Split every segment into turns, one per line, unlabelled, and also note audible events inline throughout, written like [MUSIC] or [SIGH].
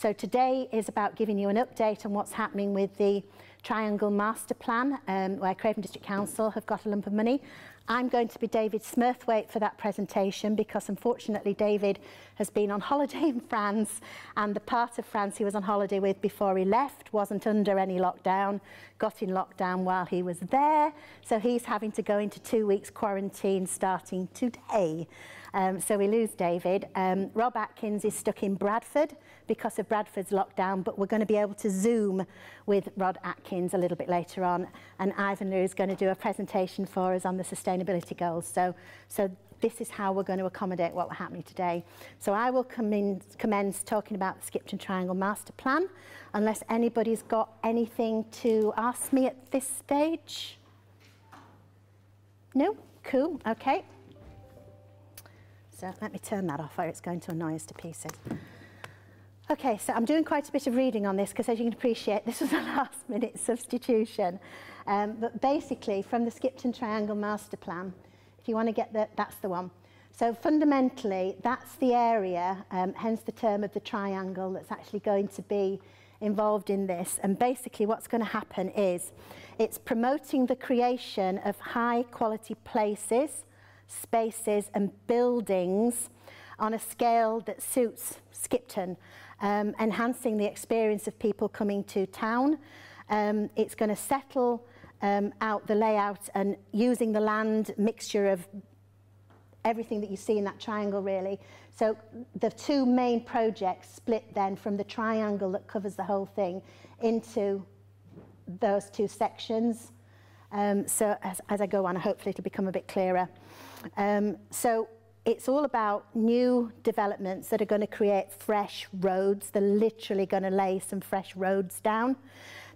So today is about giving you an update on what's happening with the Triangle Master Plan, um, where Craven District Council have got a lump of money. I'm going to be David Smurthwaite for that presentation because unfortunately David has been on holiday [LAUGHS] in France and the part of France he was on holiday with before he left wasn't under any lockdown, got in lockdown while he was there. So he's having to go into two weeks quarantine starting today. Um, so we lose David. Um, Rob Atkins is stuck in Bradford because of Bradford's lockdown, but we're going to be able to Zoom with Rob Atkins a little bit later on. And Ivan Le Roux is going to do a presentation for us on the sustainability goals. So, so this is how we're going to accommodate what we're happening today. So I will commence, commence talking about the Skipton Triangle Master Plan, unless anybody's got anything to ask me at this stage. No? Cool, okay. So let me turn that off or it's going to annoy us to pieces. Okay, so I'm doing quite a bit of reading on this because as you can appreciate, [LAUGHS] this was a last minute substitution. Um, but basically, from the Skipton Triangle Master Plan, if you want to get that, that's the one. So fundamentally, that's the area, um, hence the term of the triangle, that's actually going to be involved in this. And basically what's going to happen is it's promoting the creation of high quality places spaces and buildings on a scale that suits Skipton, um, enhancing the experience of people coming to town. Um, it's going to settle um, out the layout and using the land mixture of everything that you see in that triangle really. So the two main projects split then from the triangle that covers the whole thing into those two sections. Um, so as, as I go on, hopefully it'll become a bit clearer. Um, so it's all about new developments that are going to create fresh roads. They're literally going to lay some fresh roads down.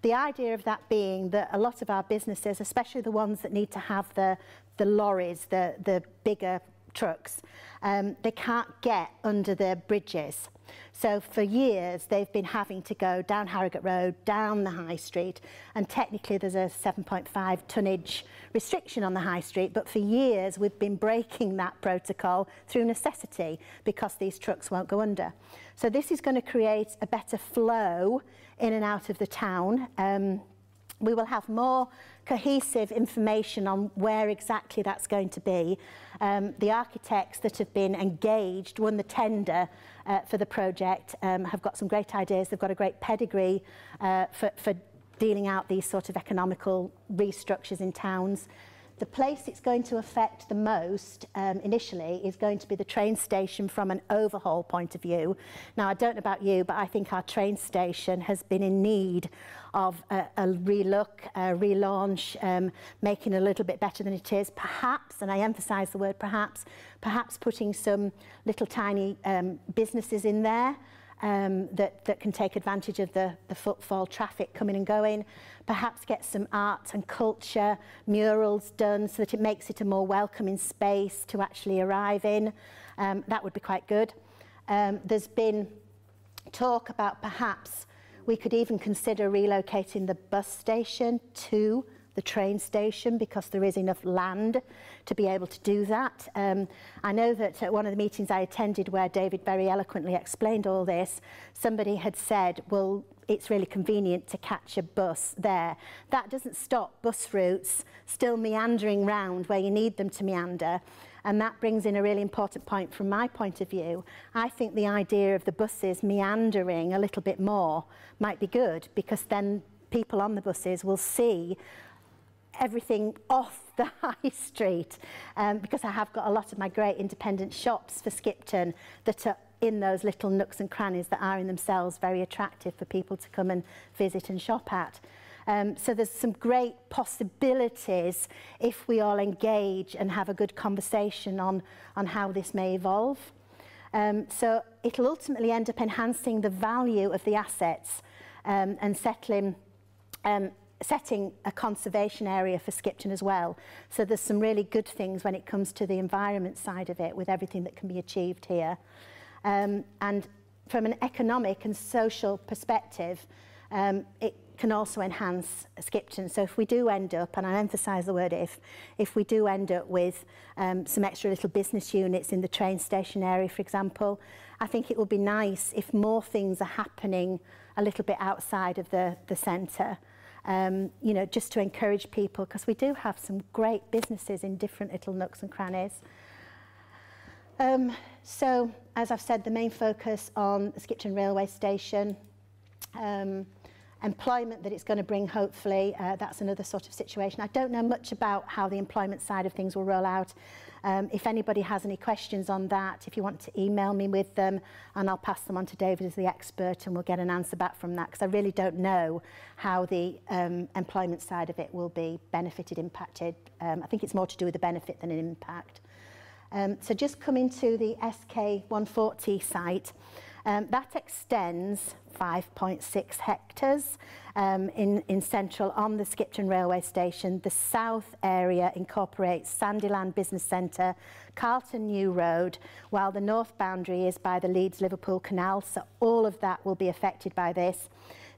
The idea of that being that a lot of our businesses, especially the ones that need to have the, the lorries, the, the bigger trucks, um, they can't get under the bridges. So for years, they've been having to go down Harrogate Road, down the High Street, and technically there's a 7.5 tonnage restriction on the High Street, but for years we've been breaking that protocol through necessity because these trucks won't go under. So this is going to create a better flow in and out of the town. Um, we will have more cohesive information on where exactly that's going to be. Um, the architects that have been engaged, won the tender uh, for the project um, have got some great ideas. They've got a great pedigree uh, for, for dealing out these sort of economical restructures in towns. The place it's going to affect the most um, initially is going to be the train station from an overhaul point of view. Now, I don't know about you, but I think our train station has been in need of a, a relook, a relaunch, um, making it a little bit better than it is. Perhaps, and I emphasise the word perhaps, perhaps putting some little tiny um, businesses in there um, that, that can take advantage of the, the footfall traffic coming and going. Perhaps get some art and culture murals done so that it makes it a more welcoming space to actually arrive in. Um, that would be quite good. Um, there's been talk about perhaps we could even consider relocating the bus station to the train station because there is enough land to be able to do that. Um, I know that at one of the meetings I attended where David very eloquently explained all this, somebody had said, well, it's really convenient to catch a bus there. That doesn't stop bus routes still meandering round where you need them to meander. And that brings in a really important point from my point of view. I think the idea of the buses meandering a little bit more might be good because then people on the buses will see everything off [LAUGHS] the high street um, because I have got a lot of my great independent shops for Skipton that are in those little nooks and crannies that are in themselves very attractive for people to come and visit and shop at. Um, so there's some great possibilities if we all engage and have a good conversation on, on how this may evolve. Um, so it'll ultimately end up enhancing the value of the assets um, and settling um, setting a conservation area for Skipton as well. So there's some really good things when it comes to the environment side of it with everything that can be achieved here. Um, and from an economic and social perspective, um, it can also enhance Skipton. So if we do end up, and I emphasise the word if, if we do end up with um, some extra little business units in the train station area, for example, I think it would be nice if more things are happening a little bit outside of the, the centre. Um, you know, just to encourage people, because we do have some great businesses in different little nooks and crannies. Um, so, as I've said, the main focus on Skipton railway station, um, employment that it's going to bring, hopefully, uh, that's another sort of situation. I don't know much about how the employment side of things will roll out. Um, if anybody has any questions on that, if you want to email me with them, and I'll pass them on to David as the expert, and we'll get an answer back from that, because I really don't know how the um, employment side of it will be benefited, impacted. Um, I think it's more to do with the benefit than an impact. Um, so just coming to the SK140 site, um, that extends 5.6 hectares um, in, in central on the Skipton railway station. The south area incorporates Sandyland Business Centre, Carleton New Road, while the north boundary is by the Leeds-Liverpool Canal, so all of that will be affected by this.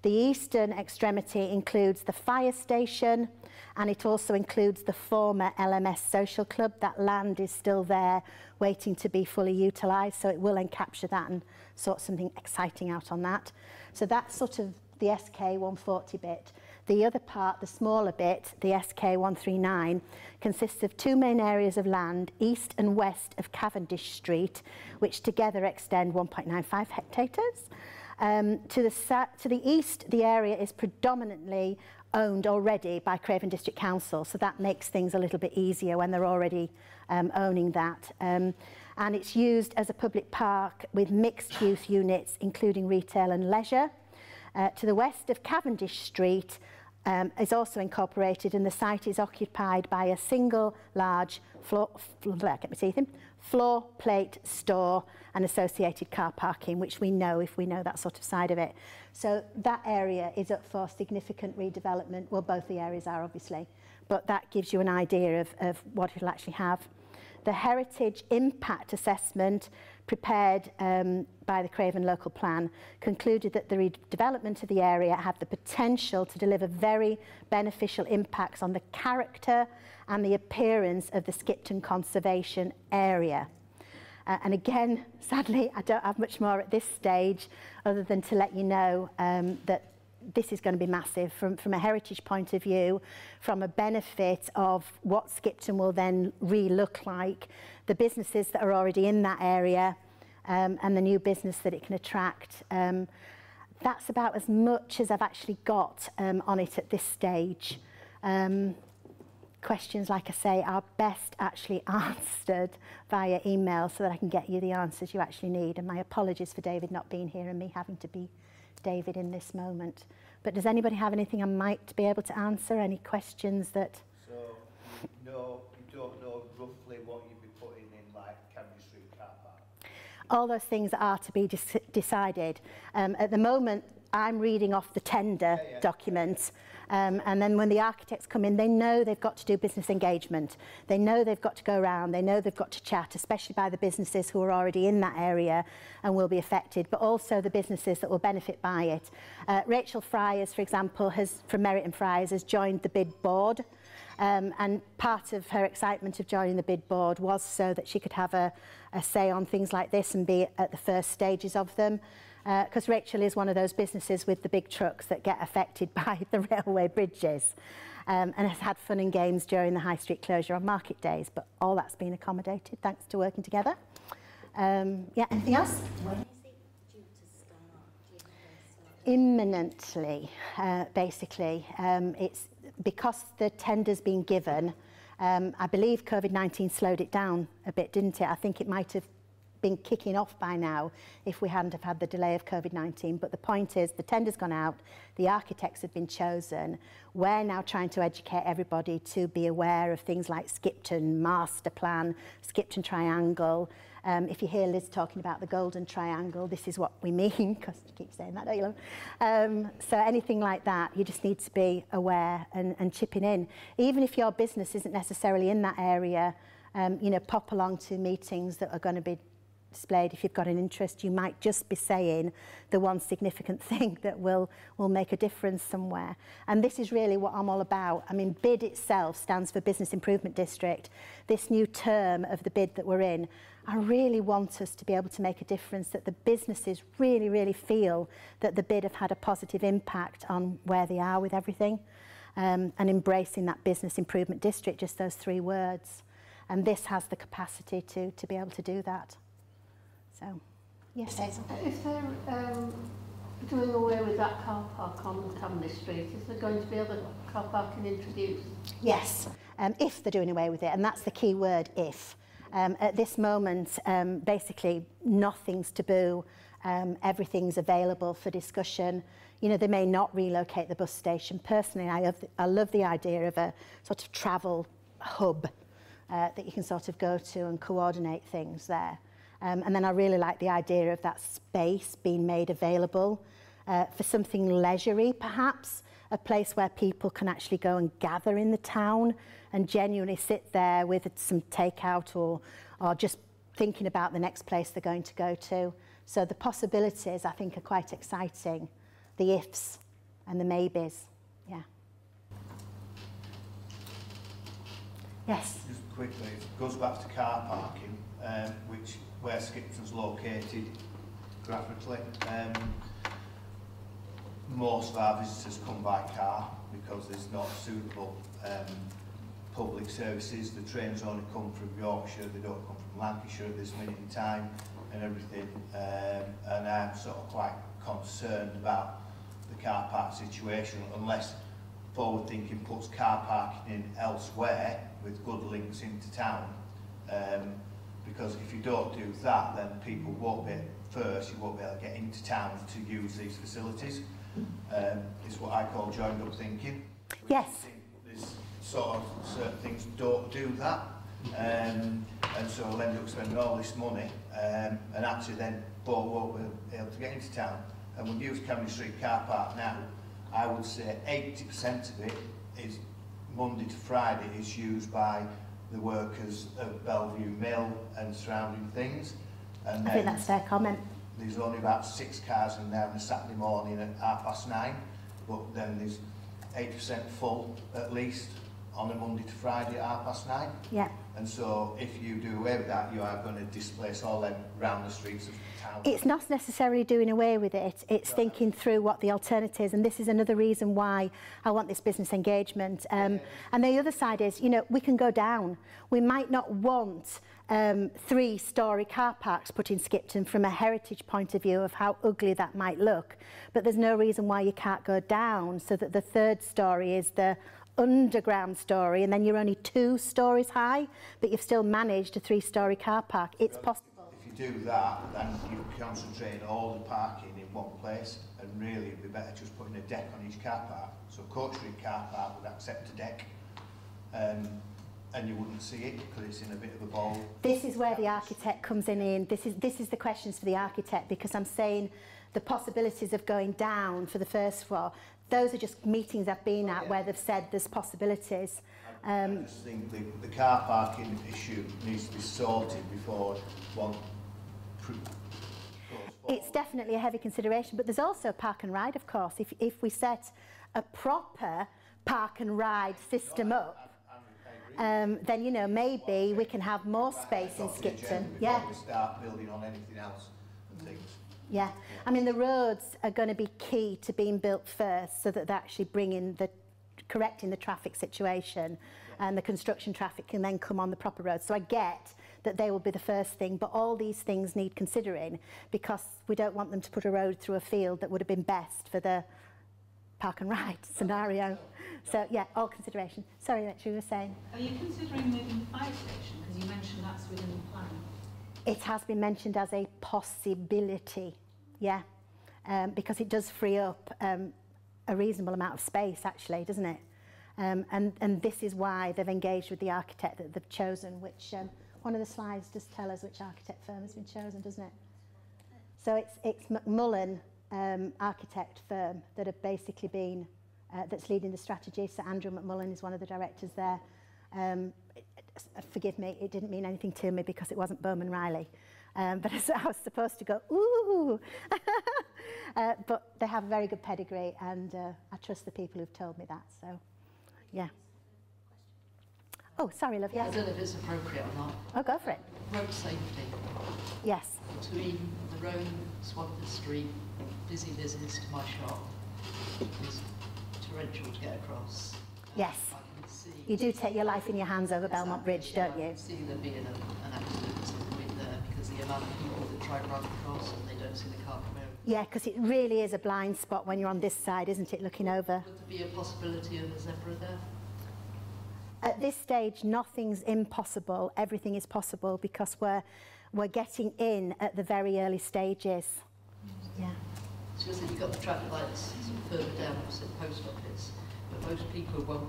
The eastern extremity includes the fire station and it also includes the former LMS Social Club. That land is still there waiting to be fully utilised, so it will encapture that and sort something exciting out on that. So that's sort of the SK 140 bit. The other part, the smaller bit, the SK 139, consists of two main areas of land, east and west of Cavendish Street, which together extend 1.95 hectares. Um, to, the, to the east, the area is predominantly owned already by Craven District Council, so that makes things a little bit easier when they're already um, owning that. Um, and it's used as a public park with mixed-use units, including retail and leisure. Uh, to the west of Cavendish Street um, is also incorporated and the site is occupied by a single large floor, let me see them, floor plate store and associated car parking, which we know if we know that sort of side of it. So that area is up for significant redevelopment. Well, both the areas are obviously, but that gives you an idea of, of what it'll actually have. The heritage impact assessment prepared um, by the Craven Local Plan concluded that the redevelopment of the area had the potential to deliver very beneficial impacts on the character and the appearance of the Skipton Conservation Area. Uh, and again, [LAUGHS] sadly, I don't have much more at this stage other than to let you know um, that this is going to be massive from, from a heritage point of view, from a benefit of what Skipton will then re-look like, the businesses that are already in that area um, and the new business that it can attract. Um, that's about as much as I've actually got um, on it at this stage. Um, questions, like I say, are best actually [LAUGHS] answered via email so that I can get you the answers you actually need. And my apologies for David not being here and me having to be David in this moment. But does anybody have anything I might be able to answer? Any questions that...
So, you, know, you don't know roughly what you'd be putting in, like, Camden Street car park?
All those things are to be decided. Um, at the moment, I'm reading off the tender yeah, yeah. document. Um, and then when the architects come in, they know they've got to do business engagement. They know they've got to go around. They know they've got to chat, especially by the businesses who are already in that area and will be affected, but also the businesses that will benefit by it. Uh, Rachel Fryers, for example, has, from Merritt and Fryers, has joined the bid board. Um, and part of her excitement of joining the bid board was so that she could have a, a say on things like this and be at the first stages of them because uh, Rachel is one of those businesses with the big trucks that get affected [LAUGHS] by the railway bridges um, and has had fun and games during the high street closure on market days, but all that's been accommodated thanks to working together. Um, yeah, anything else? When is it due to start? Imminently, uh, basically. Um, it's because the tender's been given, um, I believe COVID-19 slowed it down a bit, didn't it? I think it might have been kicking off by now if we hadn't have had the delay of COVID-19. But the point is the tender's gone out, the architects have been chosen. We're now trying to educate everybody to be aware of things like Skipton Master Plan, Skipton Triangle. Um, if you hear Liz talking about the Golden Triangle, this is what we mean, [LAUGHS] because you keep saying that, don't you? Um, so anything like that, you just need to be aware and, and chipping in. Even if your business isn't necessarily in that area, um, you know, pop along to meetings that are going to be displayed. If you've got an interest, you might just be saying the one significant [LAUGHS] thing that will, will make a difference somewhere. And this is really what I'm all about. I mean, BID itself stands for Business Improvement District. This new term of the BID that we're in, I really want us to be able to make a difference that the businesses really, really feel that the BID have had a positive impact on where they are with everything um, and embracing that business improvement district, just those three words. And this has the capacity to, to be able to do that. So, yes.
If they're um, doing away with that car park on Camley Street, is there going to be other car parking introduced?
Yes, um, if they're doing away with it, and that's the key word, if. Um, at this moment, um, basically, nothing's taboo. Um, everything's available for discussion. You know, they may not relocate the bus station. Personally, I, have, I love the idea of a sort of travel hub uh, that you can sort of go to and coordinate things there. Um, and then I really like the idea of that space being made available uh, for something leisurely, perhaps, a place where people can actually go and gather in the town and genuinely sit there with some takeout or, or just thinking about the next place they're going to go to. So the possibilities, I think, are quite exciting. The ifs and the maybes. Yeah. Yes.
Just quickly, it goes back to car parking, um, which where Skipton's located graphically. Um, most of our visitors come by car because there's not suitable um, public services. The trains only come from Yorkshire, they don't come from Lancashire at this minute in time and everything. Um, and I'm sort of quite concerned about the car park situation unless forward thinking puts car parking in elsewhere with good links into town. Um, because if you don't do that, then people won't be, first, you won't be able to get into town to use these facilities. Um, it's what I call joined up thinking.
Yes.
There's sort of certain things don't do that. Um, and so we'll end up spending all this money um, and actually then Bo won't be able to get into town. And we'll use Camden Street car park now. I would say 80% of it is Monday to Friday is used by the workers of Bellevue Mill and surrounding things. And
I think that's their comment.
There's only about six cars in there on a Saturday morning at half past nine, but then there's 80% full at least on a Monday to Friday at half past nine.
Yeah.
And so if you do away with that, you are going to displace all them round the streets of
It's not necessarily doing away with it, it's right. thinking through what the alternatives, and this is another reason why I want this business engagement. Um, yeah. And the other side is, you know, we can go down. We might not want um, three-storey car parks put in Skipton from a heritage point of view of how ugly that might look, but there's no reason why you can't go down so that the third storey is the underground story and then you're only two stories high, but you've still managed a three-storey car park. It's possible.
Do that, then you concentrate all the parking in one place and really it'd be better just putting a deck on each car park. So Coach Street car park would accept a deck um, and you wouldn't see it because it's in a bit of a bowl.
This is where the architect comes in. in. This is, this is the questions for the architect because I'm saying the possibilities of going down for the first floor those are just meetings I've been at yeah. where they've said there's possibilities.
Um, I just think the, the car parking issue needs to be sorted before one
It's definitely a heavy consideration, but there's also park and ride, of course. If, if we set a proper park and ride system no, up, um, then, you know, maybe we can have more space in Skipton.
Yeah. Start building on anything else and things.
Yeah. I mean, the roads are going to be key to being built first so that they're actually bringing the, correcting the traffic situation and the construction traffic can then come on the proper roads. So I get that they will be the first thing, but all these things need considering because we don't want them to put a road through a field that would have been best for the park and ride [LAUGHS] scenario. So yeah, all consideration. Sorry, that you were saying.
Are you considering moving the fire station? Because you mentioned that's within the plan.
It has been mentioned as a possibility, yeah, um, because it does free up um, a reasonable amount of space, actually, doesn't it? Um, and, and this is why they've engaged with the architect that they've chosen, which um, one of the slides does tell us which architect firm has been chosen, doesn't it? So it's, it's McMullen um, architect firm that have basically been, uh, that's leading the strategy. So Andrew McMullen is one of the directors there. Um, forgive me, it didn't mean anything to me because it wasn't Bowman Riley. Um, but [LAUGHS] I was supposed to go, ooh. [LAUGHS] uh, but they have a very good pedigree, and uh, I trust the people who've told me that. So, yeah. Oh, sorry, love.
I
Yes.
don't know if it's appropriate or not.
Oh, go for it.
Road safety
Yes.
between the road, Swadford Street, Busy Liz's to my shop is torrential to get across.
Yes.
I.
You do take your life in your hands over Belmont Bridge,
Yeah,
don't
I
you?
can see there being a, an accident at some point there because the amount of people that try to run across and they don't see the car come over.
Yeah, because it really is a blind spot when you're on this side, isn't it, looking over?
Would there be a possibility of a zebra there?
At this stage, nothing's impossible. Everything is possible because we're, we're getting in at the very early stages. Yeah.
So you've got the traffic lights further down opposite the post office, but most people won't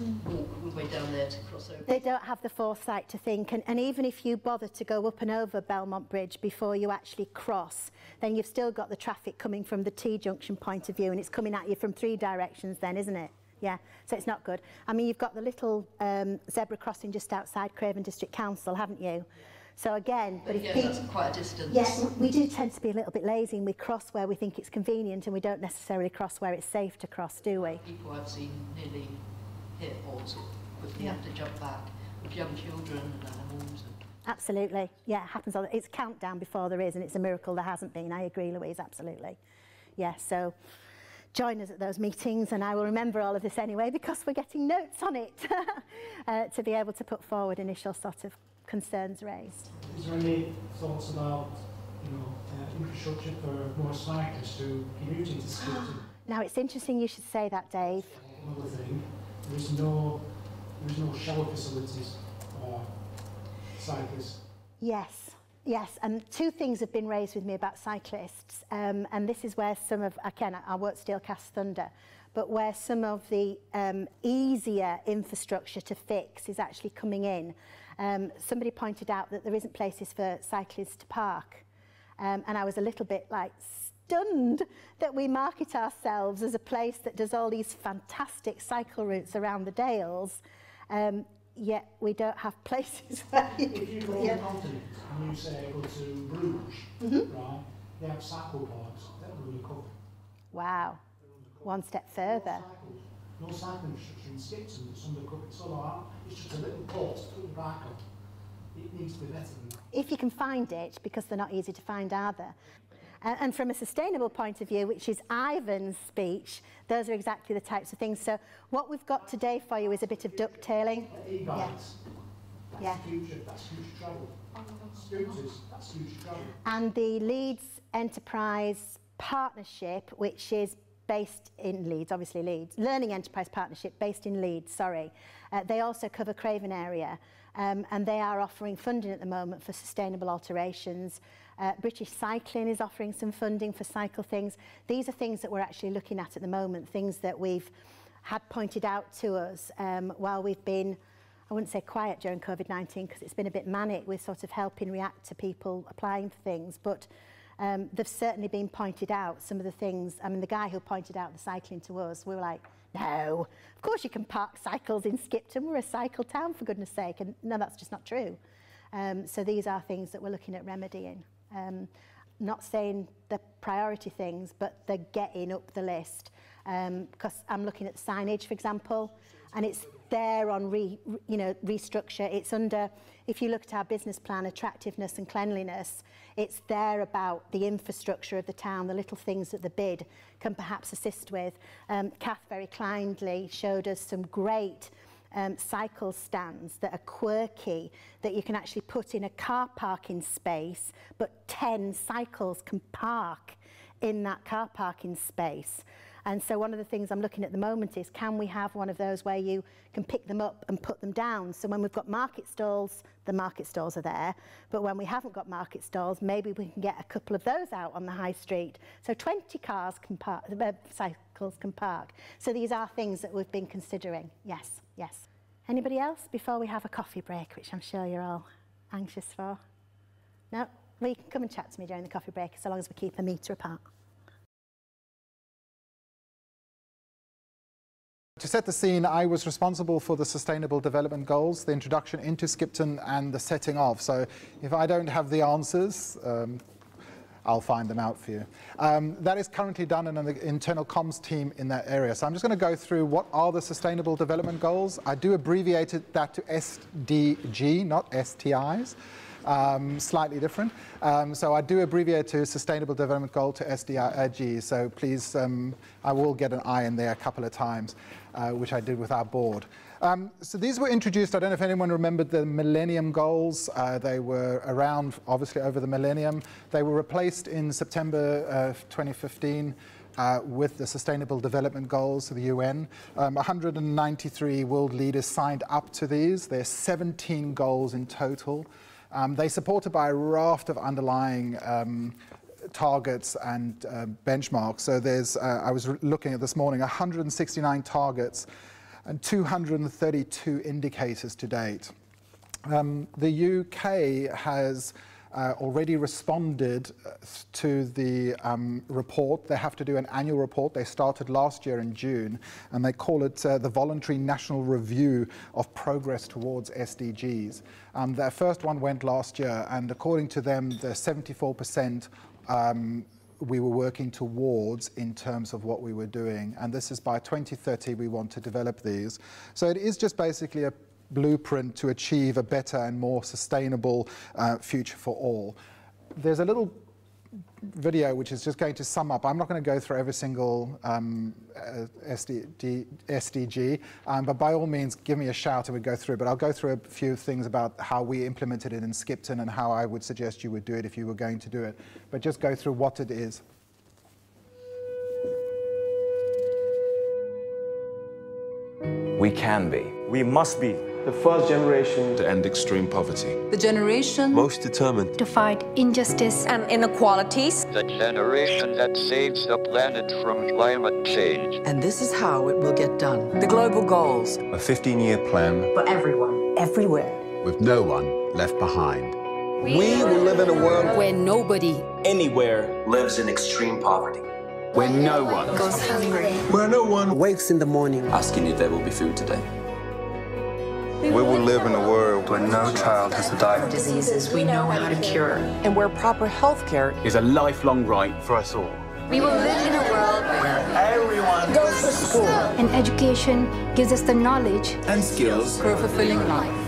mm. walk all the way down there to cross over.
They don't have the foresight to think, and, and even if you bother to go up and over Belmont Bridge before you actually cross, then you've still got the traffic coming from the T-junction point of view, and it's coming at you from three directions then, isn't it? Yeah, so it's not good. I mean, you've got the little um, zebra crossing just outside Craven District Council, haven't you? So again, but
But
if people...
that's quite a distance.
Yes, we do tend to be a little bit lazy and we cross where we think it's convenient and we don't necessarily cross where it's safe to cross, do we?
People I've seen nearly hit or sort of
Yeah.
have to jump back with young children and animals. And
Absolutely. Yeah, it happens. All it's countdown before there is and it's a miracle there hasn't been. I agree, Louise, absolutely. Yeah, so join us at those meetings and I will remember all of this anyway because we're getting notes on it [LAUGHS] uh, to be able to put forward initial sort of concerns raised.
Is there any thoughts about, you know, uh, infrastructure for more cyclists to commute into Skipton? [GASPS]
Now, it's interesting you should say that, Dave.
Another thing, there is no, there is no shower facilities for cyclists.
Yes, yes. And two things have been raised with me about cyclists. Um, and this is where some of, again, I won't steal Kath's thunder, but where some of the um, easier infrastructure to fix is actually coming in. Um, somebody pointed out that there isn't places for cyclists to park. Um, and I was a little bit like stunned that we market ourselves as a place that does all these fantastic cycle routes around the Dales, um, yet we don't have places [LAUGHS] where you
If you go on
yeah.
the continent and you say go to Bruges,
Mm-hmm.
right, they have cycle parks that are covered.
Wow.
Undercover.
One step
No
further.
cycles, no cycling in Skipton that's undercovered. So like, it's just a little port to put your bike on. It needs to be better than that.
If you can find it, because they're not easy to find either. Uh, and from a sustainable point of view, which is Ivan's speech, those are exactly the types of things. So what we've got today for you is a bit of ducktailing. Yeah.
future, that's future travel. Scooters, that's future travel.
And the Leeds Enterprise Partnership, which is based in Leeds, obviously Leeds, Learning Enterprise Partnership based in Leeds, sorry. Uh, they also cover Craven area um, and they are offering funding at the moment for sustainable alterations. Uh, British Cycling is offering some funding for cycle things. These are things that we're actually looking at at the moment, things that we've had pointed out to us um, while we've been I wouldn't say quiet during COVID-19 because it's been a bit manic with sort of helping react to people applying for things, but um, they've certainly been pointed out, some of the things, I mean, the guy who pointed out the cycling to us, we were like, no, of course you can park cycles in Skipton, we're a cycle town for goodness sake, and no, that's just not true. Um, so these are things that we're looking at remedying. Um, not saying the priority things, but they're getting up the list. Um, because I'm looking at the signage, for example, and it's there on re- you know, restructure. It's under, if you look at our business plan, attractiveness and cleanliness, it's there about the infrastructure of the town, the little things that the bid can perhaps assist with. Um, Kath very kindly showed us some great um, cycle stands that are quirky that you can actually put in a car parking space, but 10 cycles can park in that car parking space. And so one of the things I'm looking at the moment is can we have one of those where you can pick them up and put them down? So when we've got market stalls, the market stalls are there. But when we haven't got market stalls, maybe we can get a couple of those out on the high street. So 20 cars can park, uh, cycles can park. So these are things that we've been considering. Yes, yes. Anybody else before we have a coffee break, which I'm sure you're all anxious for? No? Well, you can come and chat to me during the coffee break so long as we keep a metre apart.
To set the scene, I was responsible for the Sustainable Development Goals, the introduction into Skipton and the setting of. So if I don't have the answers, um, I'll find them out for you. Um, that is currently done in an internal comms team in that area. So I'm just going to go through what are the Sustainable Development Goals. I do abbreviate that to SDG, not STIs um, slightly different. Um, so I do abbreviate to Sustainable Development Goal to SDG. So please, um, I will get an I in there a couple of times, uh, which I did with our board. Um, so these were introduced, I don't know if anyone remembered the Millennium Goals. Uh, they were around, obviously, over the millennium. They were replaced in September uh, 2015 uh, with the Sustainable Development Goals of the UN. Um, 193 world leaders signed up to these. There are 17 goals in total. Um, they're supported by a raft of underlying um, targets and uh, benchmarks. So there's, uh, I was looking at this morning, 169 targets and 232 indicators to date. Um, the UK has uh, already responded uh, to the um, report. They have to do an annual report. They started last year in June, and they call it uh, the Voluntary National Review of Progress Towards SDGs. Um, their first one went last year, and according to them, the 74% um, we were working towards in terms of what we were doing. And this is by 2030, we want to develop these. So it is just basically a blueprint to achieve a better and more sustainable uh, future for all. There's a little video which is just going to sum up. I'm not going to go through every single um, uh, SDG, SDG um, but by all means, give me a shout and we go through. But I'll go through a few things about how we implemented it in Skipton and how I would suggest you would do it if you were going to do it. But just go through what it is.
We can be.
We must be
the first generation
to end extreme poverty,
the generation
most determined
to fight injustice
and inequalities,
the generation that saves the planet from climate change.
And this is how it will get done.
The global goals,
a 15 year plan
for everyone, everywhere,
with no one left behind.
We, we will live in a world
where nobody,
anywhere, lives in extreme poverty.
Where no one
goes hungry.
Where no one wakes in the morning
asking if there will be food today.
We will live in a world where no child has to die
of diseases we know how to cure.
And where proper health care
is a lifelong right for us all.
We will live in a world
where everyone goes to school.
And education gives us the knowledge
and skills
for a fulfilling life.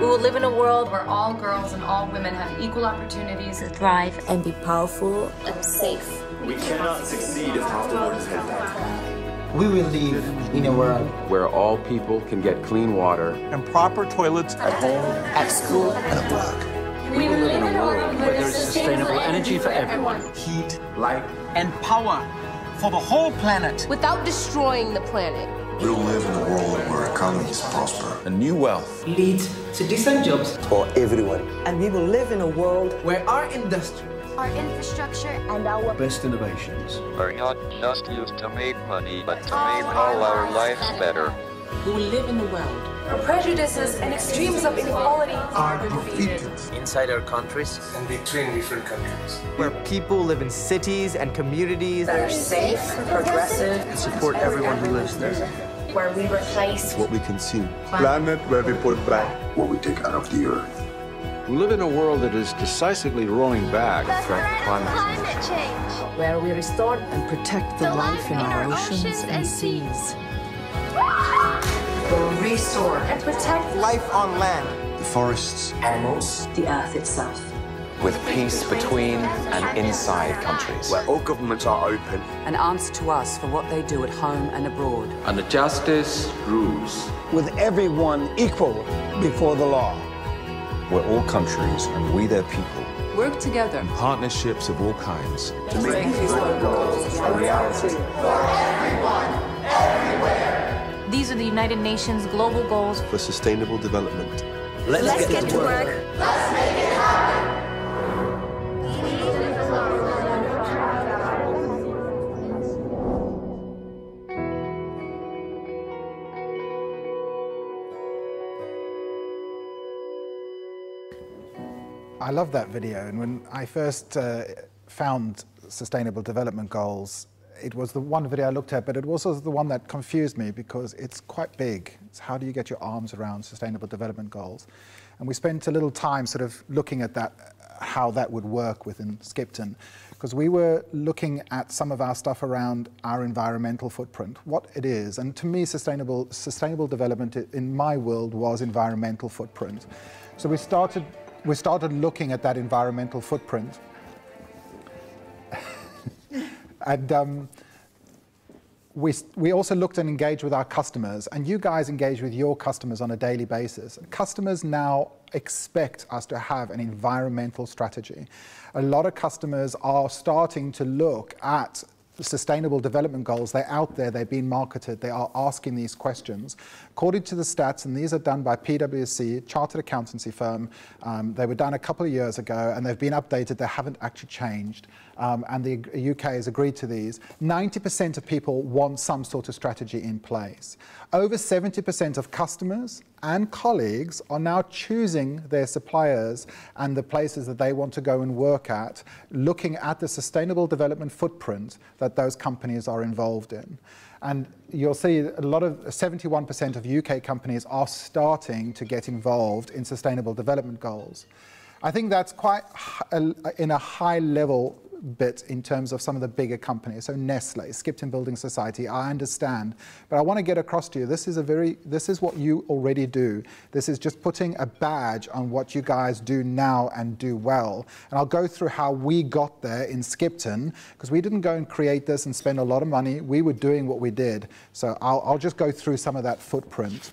We will live in a world where all girls and all women have equal opportunities
to thrive
and be powerful
and safe.
We cannot succeed if half the world is head down.
We will live in a world
where all people can get clean water
and proper toilets
at home, at school, and at work.
We will live in a world where there is sustainable energy for everyone.
Heat, light, and power for the whole planet.
Without destroying the planet.
We'll live in a world where economies prosper.
And new wealth
leads to decent jobs
for everyone.
And we will live in a world
where our industry
our infrastructure and our
best innovations.
Are not just used to make money, but to make all our lives better.
We will live in a world.
Where prejudices and extremes of inequality
are defeated.
inside our countries
and between different countries.
Where people live in cities and communities
that are safe, progressive,
and support everyone who lives there.
Where we replace
what we consume,
planet where we put back
what we take out of the earth.
We live in a world that is decisively rolling back
the threat of climate, climate change.
Where we restore and protect the, the life in, in our, our oceans, oceans, and seas.
Where we restore and protect
life on land.
The forests,
animals,
the earth itself.
With peace between and inside countries.
Where all governments are open.
And answer to us for what they do at home and abroad.
And the justice rules.
With everyone equal before the law
where all countries and we their people
work together
in partnerships of all kinds
to make these goals a reality
for everyone, everywhere.
These are the United Nations global goals
for sustainable development.
Let's, Let's get, get, to work. work.
Let's make it
I love that video. And when I first uh, found Sustainable Development Goals, it was the one video I looked at, but it was also the one that confused me because it's quite big. It's how do you get your arms around sustainable development goals? And we spent a little time sort of looking at that, how that would work within Skipton, because we were looking at some of our stuff around our environmental footprint, what it is. And to me, sustainable, sustainable development in my world was environmental footprint. So we started, we started looking at that environmental footprint [LAUGHS] and um, we, we also looked and engaged with our customers, and you guys engage with your customers on a daily basis. Customers now expect us to have an environmental strategy. A lot of customers are starting to look at sustainable development goals, they're out there, they're being marketed, they are asking these questions. According to the stats, and these are done by PwC, chartered accountancy firm, um, they were done a couple of years ago and they've been updated, they haven't actually changed. Um, and the UK has agreed to these. 90% of people want some sort of strategy in place. Over 70% of customers and colleagues are now choosing their suppliers and the places that they want to go and work at, looking at the sustainable development footprint that those companies are involved in. And you'll see a lot of 71% of UK companies are starting to get involved in sustainable development goals. I think that's quite in a high level bit in terms of some of the bigger companies. So Nestle, Skipton Building Society, I understand. But I want to get across to you, this is a very, this is what you already do. This is just putting a badge on what you guys do now and do well. And I'll go through how we got there in Skipton, because we didn't go and create this and spend a lot of money. We were doing what we did. So I'll, I'll just go through some of that footprint.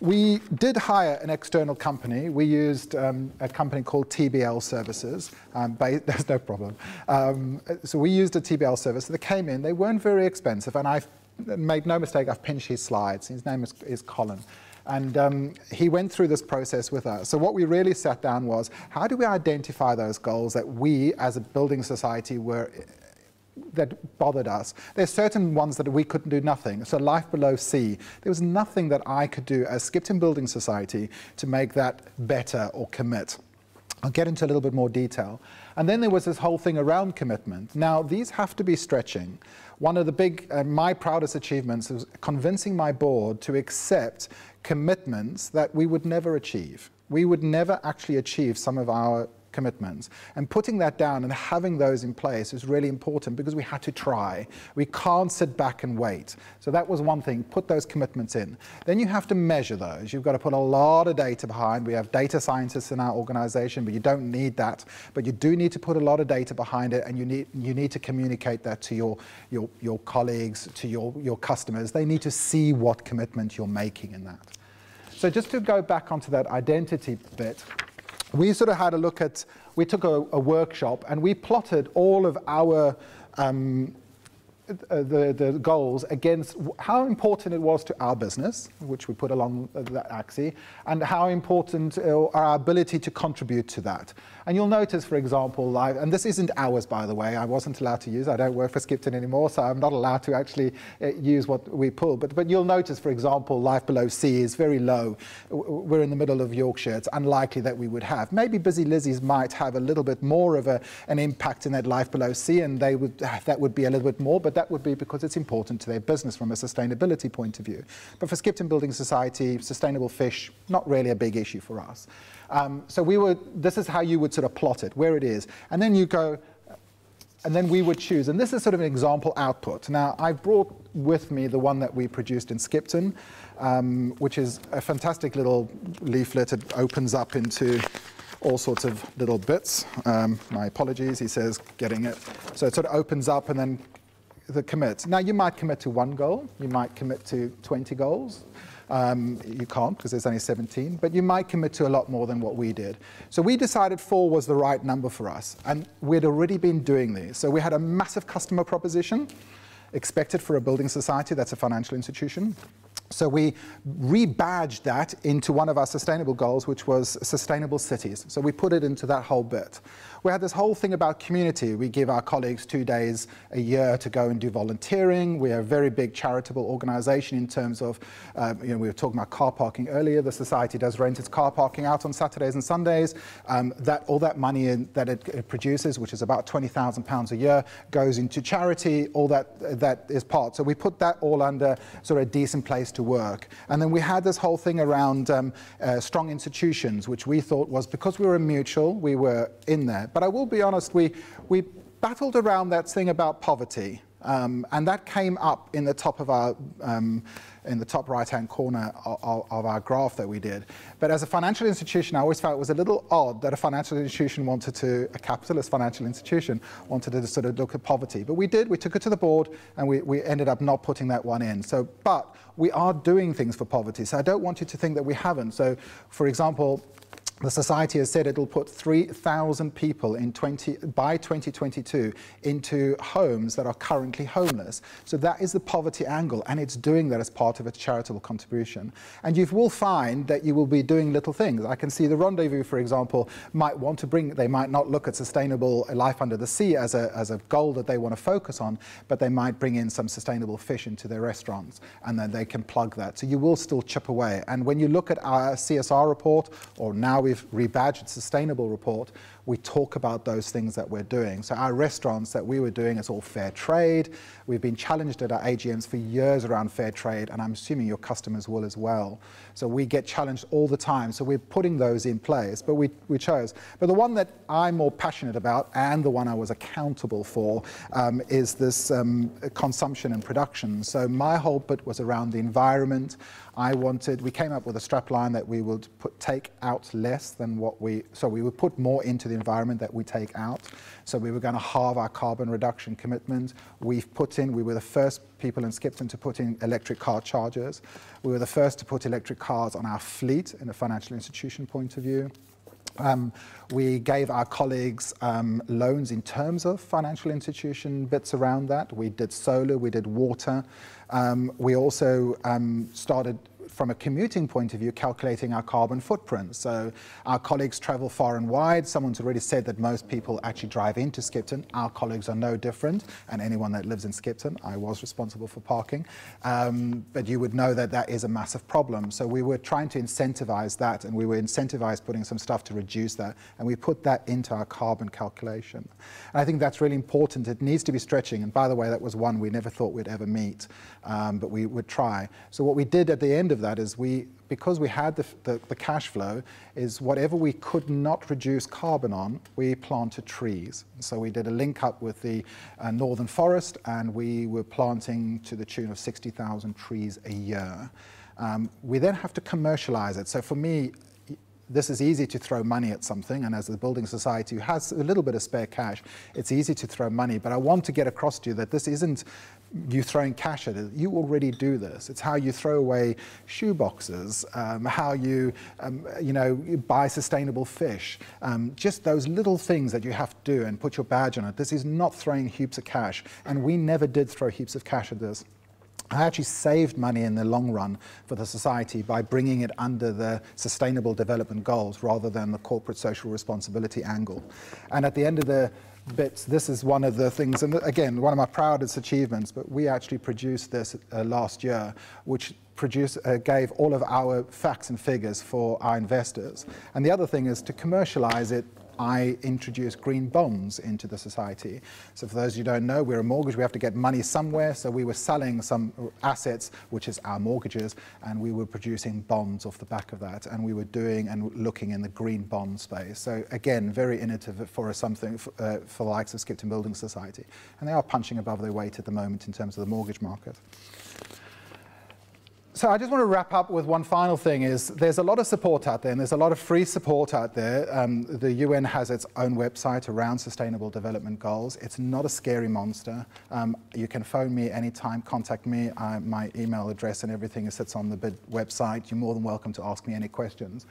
We did hire an external company. We used um, a company called TBL Services. Um, [LAUGHS] there's no problem. Um, so we used a TBL service. They came in. They weren't very expensive. And I made no mistake, I've pinched his slides. His name is, is Colin. And um, he went through this process with us. So what we really sat down was, how do we identify those goals that we as a building society were that bothered us. There's certain ones that we couldn't do nothing. So life below sea, there was nothing that I could do as Skipton Building Society to make that better or commit. I'll get into a little bit more detail. And then there was this whole thing around commitment. Now, these have to be stretching. One of the big, uh, my proudest achievements was convincing my board to accept commitments that we would never achieve. We would never actually achieve some of our commitments. And putting that down and having those in place is really important because we had to try. We can't sit back and wait. So that was one thing, put those commitments in. Then you have to measure those. You've got to put a lot of data behind. We have data scientists in our organization, but you don't need that. But you do need to put a lot of data behind it and you need, you need to communicate that to your, your, your colleagues, to your, your customers. They need to see what commitment you're making in that. So just to go back onto that identity bit, we sort of had a look at, we took a, a workshop and we plotted all of our um, uh, the, the goals against how important it was to our business, which we put along that axis, and how important uh, our ability to contribute to that. And you'll notice, for example, live, and this isn't ours, by the way, I wasn't allowed to use, I don't work for Skipton anymore, so I'm not allowed to actually uh, use what we pull. But, but you'll notice, for example, life below sea is very low. We're in the middle of Yorkshire, it's unlikely that we would have. Maybe Busy Lizzie's might have a little bit more of a, an impact in that life below sea, and they would, that would be a little bit more, but that would be because it's important to their business from a sustainability point of view. But for Skipton Building Society, sustainable fish, not really a big issue for us. Um, so we would, this is how you would sort of plot it, where it is. And then you go, and then we would choose. And this is sort of an example output. Now, I've brought with me the one that we produced in Skipton, um, which is a fantastic little leaflet. It opens up into all sorts of little bits. Um, my apologies, he says, getting it. So it sort of opens up and then the commit. Now, you might commit to one goal, you might commit to 20 goals. Um, you can't because there's only 17, but you might commit to a lot more than what we did. So we decided four was the right number for us, and we'd already been doing these. So we had a massive customer proposition expected for a building society that's a financial institution. So we rebadged that into one of our sustainable goals, which was sustainable cities. So we put it into that whole bit. We had this whole thing about community. We give our colleagues two days a year to go and do volunteering. We are a very big charitable organization in terms of, um, you know, we were talking about car parking earlier. The society does rent its car parking out on Saturdays and Sundays. Um, that all that money in, that it, it, produces, which is about twenty thousand pounds a year, goes into charity. All that that is part. So we put that all under sort of a decent place to work. And then we had this whole thing around um, uh, strong institutions, which we thought was because we were a mutual, we were in there. But I will be honest, we, we battled around that thing about poverty. Um, and that came up in the top of our, um, in the top right-hand corner of, of, our graph that we did. But as a financial institution, I always felt it was a little odd that a financial institution wanted to, a capitalist financial institution, wanted to sort of look at poverty. But we did, we took it to the board, and we, we ended up not putting that one in. So, but we are doing things for poverty. So I don't want you to think that we haven't. So, for example, the society has said it'll put 3,000 people in 20, by 2022 into homes that are currently homeless. So that is the poverty angle, and it's doing that as part of its charitable contribution. And you will find that you will be doing little things. I can see the Rendezvous, for example, might want to bring, they might not look at sustainable life under the sea as a, as a goal that they want to focus on, but they might bring in some sustainable fish into their restaurants, and then they can plug that. So you will still chip away. And when you look at our CSR report, or now we've rebadged sustainable report, we talk about those things that we're doing. So our restaurants that we were doing is all fair trade. We've been challenged at our AGMs for years around fair trade, and I'm assuming your customers will as well. So we get challenged all the time. So we're putting those in place, but we, we chose. But the one that I'm more passionate about, and the one I was accountable for, um, is this um, consumption and production. So my whole bit was around the environment. I wanted, we came up with a strapline that we would put, take out less than what we, so we would put more into the environment that we take out. So we were going to halve our carbon reduction commitment. We've put in, we were the first people in Skipton to put in electric car chargers. We were the first to put electric cars on our fleet in a financial institution point of view. Um, we gave our colleagues um, loans in terms of financial institution bits around that. We did solar, we did water. Um, we also um, started from a commuting point of view, calculating our carbon footprint. So our colleagues travel far and wide. Someone's already said that most people actually drive into Skipton. Our colleagues are no different, and anyone that lives in Skipton, I was responsible for parking. Um, but you would know that that is a massive problem. So we were trying to incentivize that, and we were incentivized putting some stuff to reduce that, and we put that into our carbon calculation. And I think that's really important. It needs to be stretching, and by the way, that was one we never thought we'd ever meet, um, but we would try. So what we did at the end of that that is we, because we had the, the, the, cash flow, is whatever we could not reduce carbon on, we planted trees. So we did a link up with the uh, Northern Forest and we were planting to the tune of 60,000 trees a year. Um, we then have to commercialize it. So for me, this is easy to throw money at something, and as the building society who has a little bit of spare cash, it's easy to throw money. But I want to get across to you that this isn't you throwing cash at it. You already do this. It's how you throw away shoe boxes, um, how you, um, you know, buy sustainable fish. Um, just those little things that you have to do and put your badge on it. This is not throwing heaps of cash, and we never did throw heaps of cash at this. I actually saved money in the long run for the society by bringing it under the sustainable development goals rather than the corporate social responsibility angle. And at the end of the bits, this is one of the things, and again, one of my proudest achievements, but we actually produced this uh, last year, which produced, uh, gave all of our facts and figures for our investors. And the other thing is to commercialize it I introduced green bonds into the society. So for those who don't know, we're a mortgage, we have to get money somewhere. So we were selling some assets, which is our mortgages, and we were producing bonds off the back of that. And we were doing and looking in the green bond space. So again, very innovative for us, something for, uh, for the likes of Skipton Building Society. And they are punching above their weight at the moment in terms of the mortgage market. So I just want to wrap up with one final thing is there's a lot of support out there and there's a lot of free support out there. Um, the UN has its own website around sustainable development goals. It's not a scary monster. Um, you can phone me anytime, contact me. Uh, my email address and everything sits on the BID website. You're more than welcome to ask me any questions.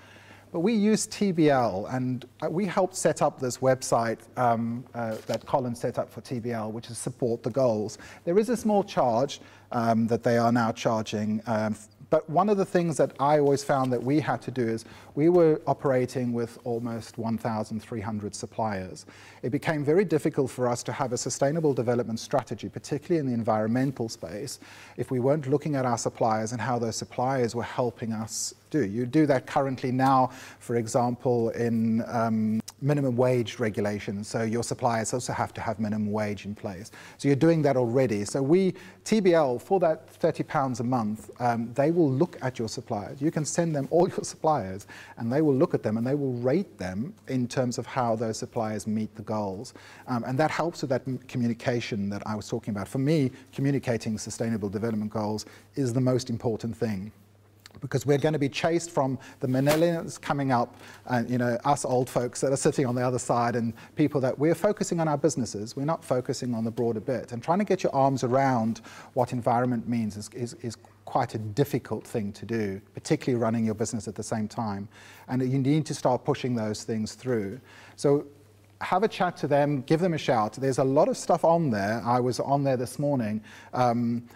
But we use TBL, and uh, we helped set up this website um, uh, that Colin set up for TBL, which is support the goals. There is a small charge um, that they are now charging um, but one of the things that I always found that we had to do is we were operating with almost 1,300 suppliers. It became very difficult for us to have a sustainable development strategy, particularly in the environmental space, if we weren't looking at our suppliers and how those suppliers were helping us do. You do that currently now, for example, in um, minimum wage regulations. So your suppliers also have to have minimum wage in place. So you're doing that already. So we, TBL, for that 30 pounds a month, um, they will look at your suppliers. You can send them all [LAUGHS] your suppliers and they will look at them and they will rate them in terms of how those suppliers meet the goals. Um, and that helps with that communication that I was talking about. For me, communicating sustainable development goals is the most important thing because we're going to be chased from the millennials coming up and you know us old folks that are sitting on the other side and people that we're focusing on our businesses we're not focusing on the broader bit and trying to get your arms around what environment means is, is, is quite a difficult thing to do particularly running your business at the same time. And you need to start pushing those things through. So have a chat to them give them a shout. There's a lot of stuff on there. I was on there this morning um,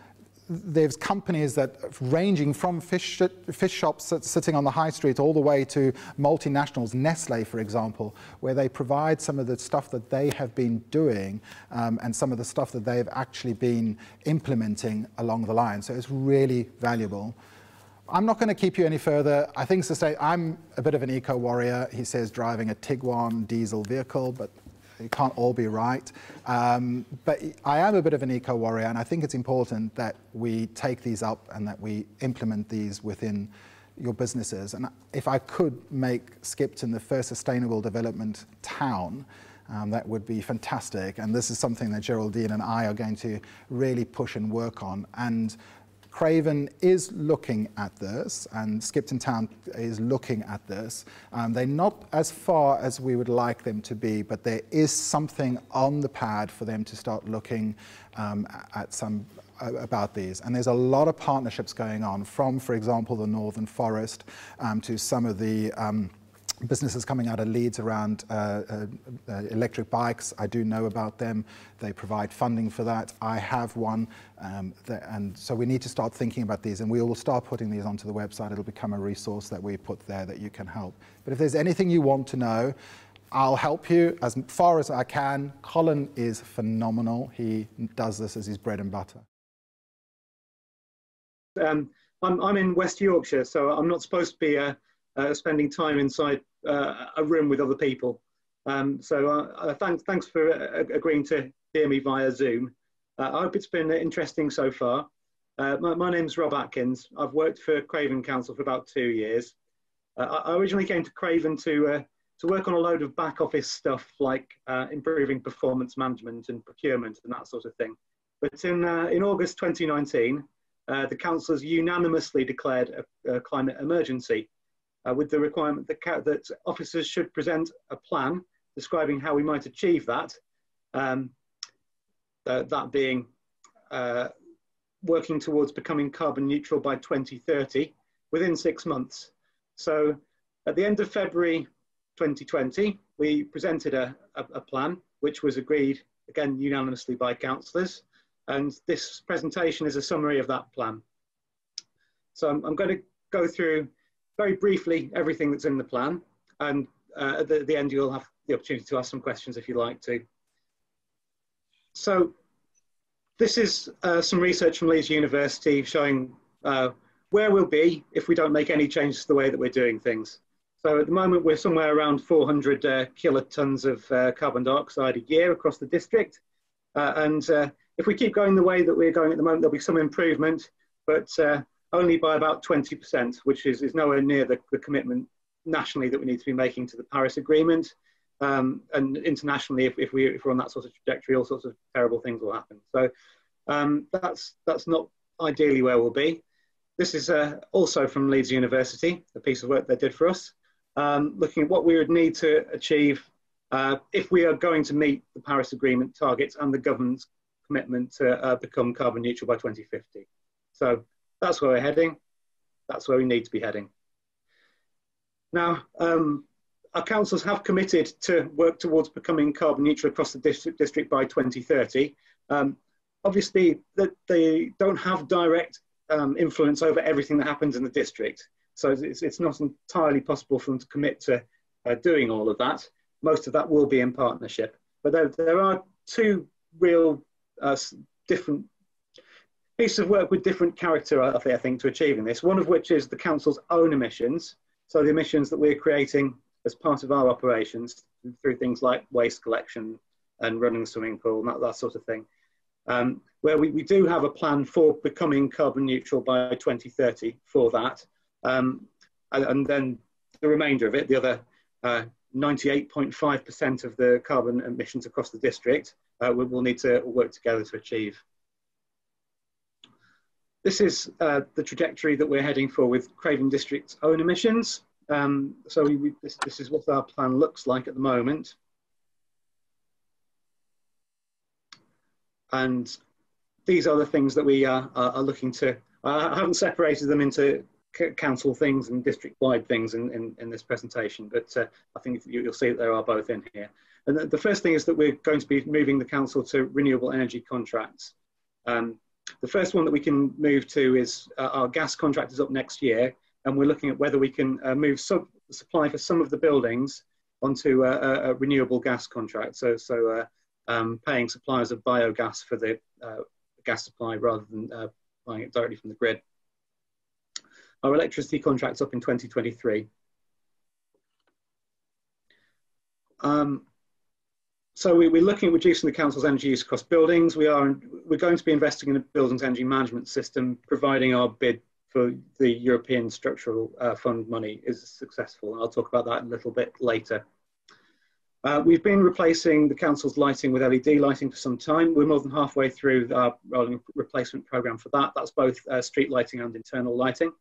there's companies that ranging from fish, fish shops sitting on the high street all the way to multinationals, Nestle, for example, where they provide some of the stuff that they have been doing um, and some of the stuff that they've actually been implementing along the line. So it's really valuable. I'm not going to keep you any further. I think to say I'm a bit of an eco warrior. He says driving a Tiguan diesel vehicle, but it can't all be right. Um, but I am a bit of an eco warrior, and I think it's important that we take these up and that we implement these within your businesses. And if I could make Skipton the first sustainable development town, um, that would be fantastic. And this is something that Geraldine and I are going to really push and work on. And Craven is looking at this, and Skipton Town is looking at this. Um, they're not as far as we would like them to be, but there is something on the pad for them to start looking um, at some about these. And there's a lot of partnerships going on from, for example, the Northern Forest um, to some of the um, businesses coming out of Leeds around uh, uh, uh, electric bikes. I do know about them. They provide funding for that. I have one. Um, that, and so we need to start thinking about these and we will start putting these onto the website. It'll become a resource that we put there that you can help. But if there's anything you want to know, I'll help you as far as I can. Colin is phenomenal. He does this as his bread and butter.
Um, I'm, I'm in West Yorkshire, so I'm not supposed to be uh, uh, spending time inside uh, a room with other people. Um, so uh, thanks, thanks for agreeing to hear me via Zoom. I hope it's been interesting so far. my, my name's Rob Atkins. I've worked for Craven Council for about two years. I originally came to Craven to to work on a load of back office stuff like uh, improving performance management and procurement and that sort of thing. But in, uh, in August 2019, uh, the councillors unanimously declared a, a climate emergency uh, with the requirement that, that officers should present a plan describing how we might achieve that, um, uh, that being uh, working towards becoming carbon neutral by 2030 within six months. So at the end of February 2020, we presented a, a, a plan which was agreed again unanimously by councillors. And this presentation is a summary of that plan. So I'm, I'm going to go through very briefly everything that's in the plan. And uh, at the, the, end, you'll have the opportunity to ask some questions if you'd like to. So this is uh, some research from Leeds University showing uh, where we'll be if we don't make any changes to the way that we're doing things. So at the moment, we're somewhere around 400 uh, kilotons of uh, carbon dioxide a year across the district. Uh, and uh, if we keep going the way that we're going at the moment, there'll be some improvement, but only by about 20%, which is, is nowhere near the, the commitment nationally that we need to be making to the Paris Agreement. Um, and internationally, if, if, we, if we're on that sort of trajectory, all sorts of terrible things will happen. So um, that's, that's not ideally where we'll be. This is uh, also from Leeds University, a piece of work they did for us, um, looking at what we would need to achieve uh, if we are going to meet the Paris Agreement targets and the government's commitment to uh, become carbon neutral by 2050. So that's where we're heading. That's where we need to be heading. Now, um, our councils have committed to work towards becoming carbon neutral across the district, district by 2030. Um, obviously, that they don't have direct um, influence over everything that happens in the district. So it's, it's not entirely possible for them to commit to uh, doing all of that. Most of that will be in partnership. But there, there are two real uh, different pieces of work with different character, I think, to achieving this. One of which is the council's own emissions. So the emissions that we're creating as part of our operations through things like waste collection and running the swimming pool and that, that sort of thing. Um, where we, we do have a plan for becoming carbon neutral by 2030 for that. Um, and, and, then the remainder of it, the other 98.5% uh, of the carbon emissions across the district, uh, we will need to work together to achieve. This is uh, the trajectory that we're heading for with Craven District's own emissions. Um, so we, we, this, this is what our plan looks like at the moment. And these are the things that we uh, are looking to, I haven't separated them into council things and district-wide things in, in, in, this presentation, but uh, I think you, will see that there are both in here. And the, the, first thing is that we're going to be moving the council to renewable energy contracts. Um, the first one that we can move to is uh, our gas contract is up next year, and we're looking at whether we can uh, move some supply for some of the buildings onto a, a, a renewable gas contract. So, so uh, um, paying suppliers of biogas for the uh, gas supply rather than uh, buying it directly from the grid. Our electricity contract's up in 2023. Um, so we, are looking at reducing the council's energy use across buildings. We are we're going to be investing in a buildings energy management system, providing our bid for the European Structural uh, Fund money is successful. I'll talk about that a little bit later. Uh, we've been replacing the council's lighting with LED lighting for some time. We're more than halfway through our rolling replacement program for that. That's both uh, street lighting and internal lighting.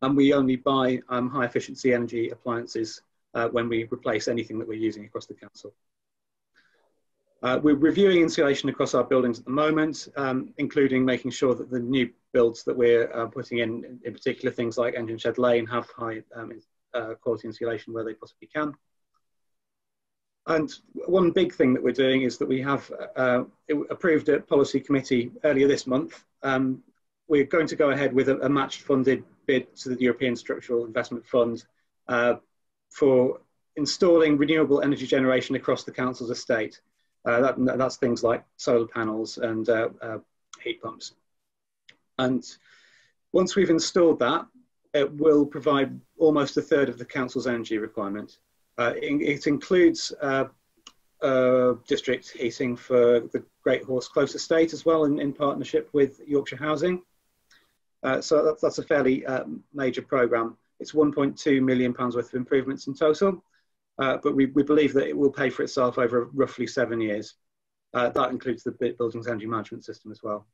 And we only buy um, high efficiency energy appliances uh, when we replace anything that we're using across the council. Uh, we're reviewing insulation across our buildings at the moment, um, including making sure that the new builds that we're uh, putting in, in particular things like Engine Shed Lane, have high um, uh, quality insulation where they possibly can. And one big thing that we're doing is that we have uh, approved a policy committee earlier this month. Um, we're going to go ahead with a, a, matched funded bid to the European Structural Investment Fund uh, for installing renewable energy generation across the council's estate. Uh, that, that's things like solar panels and uh, uh, heat pumps. And once we've installed that, it will provide almost a third of the council's energy requirement. Uh, it, it, includes uh, uh, district heating for the Great Horse Close Estate as well in, in partnership with Yorkshire Housing. So that's, that's, a fairly uh, major programme. It's 1.2 million pounds worth of improvements in total, uh, but we, we, believe that it will pay for itself over roughly seven years. that includes the Buildings Energy Management System as well.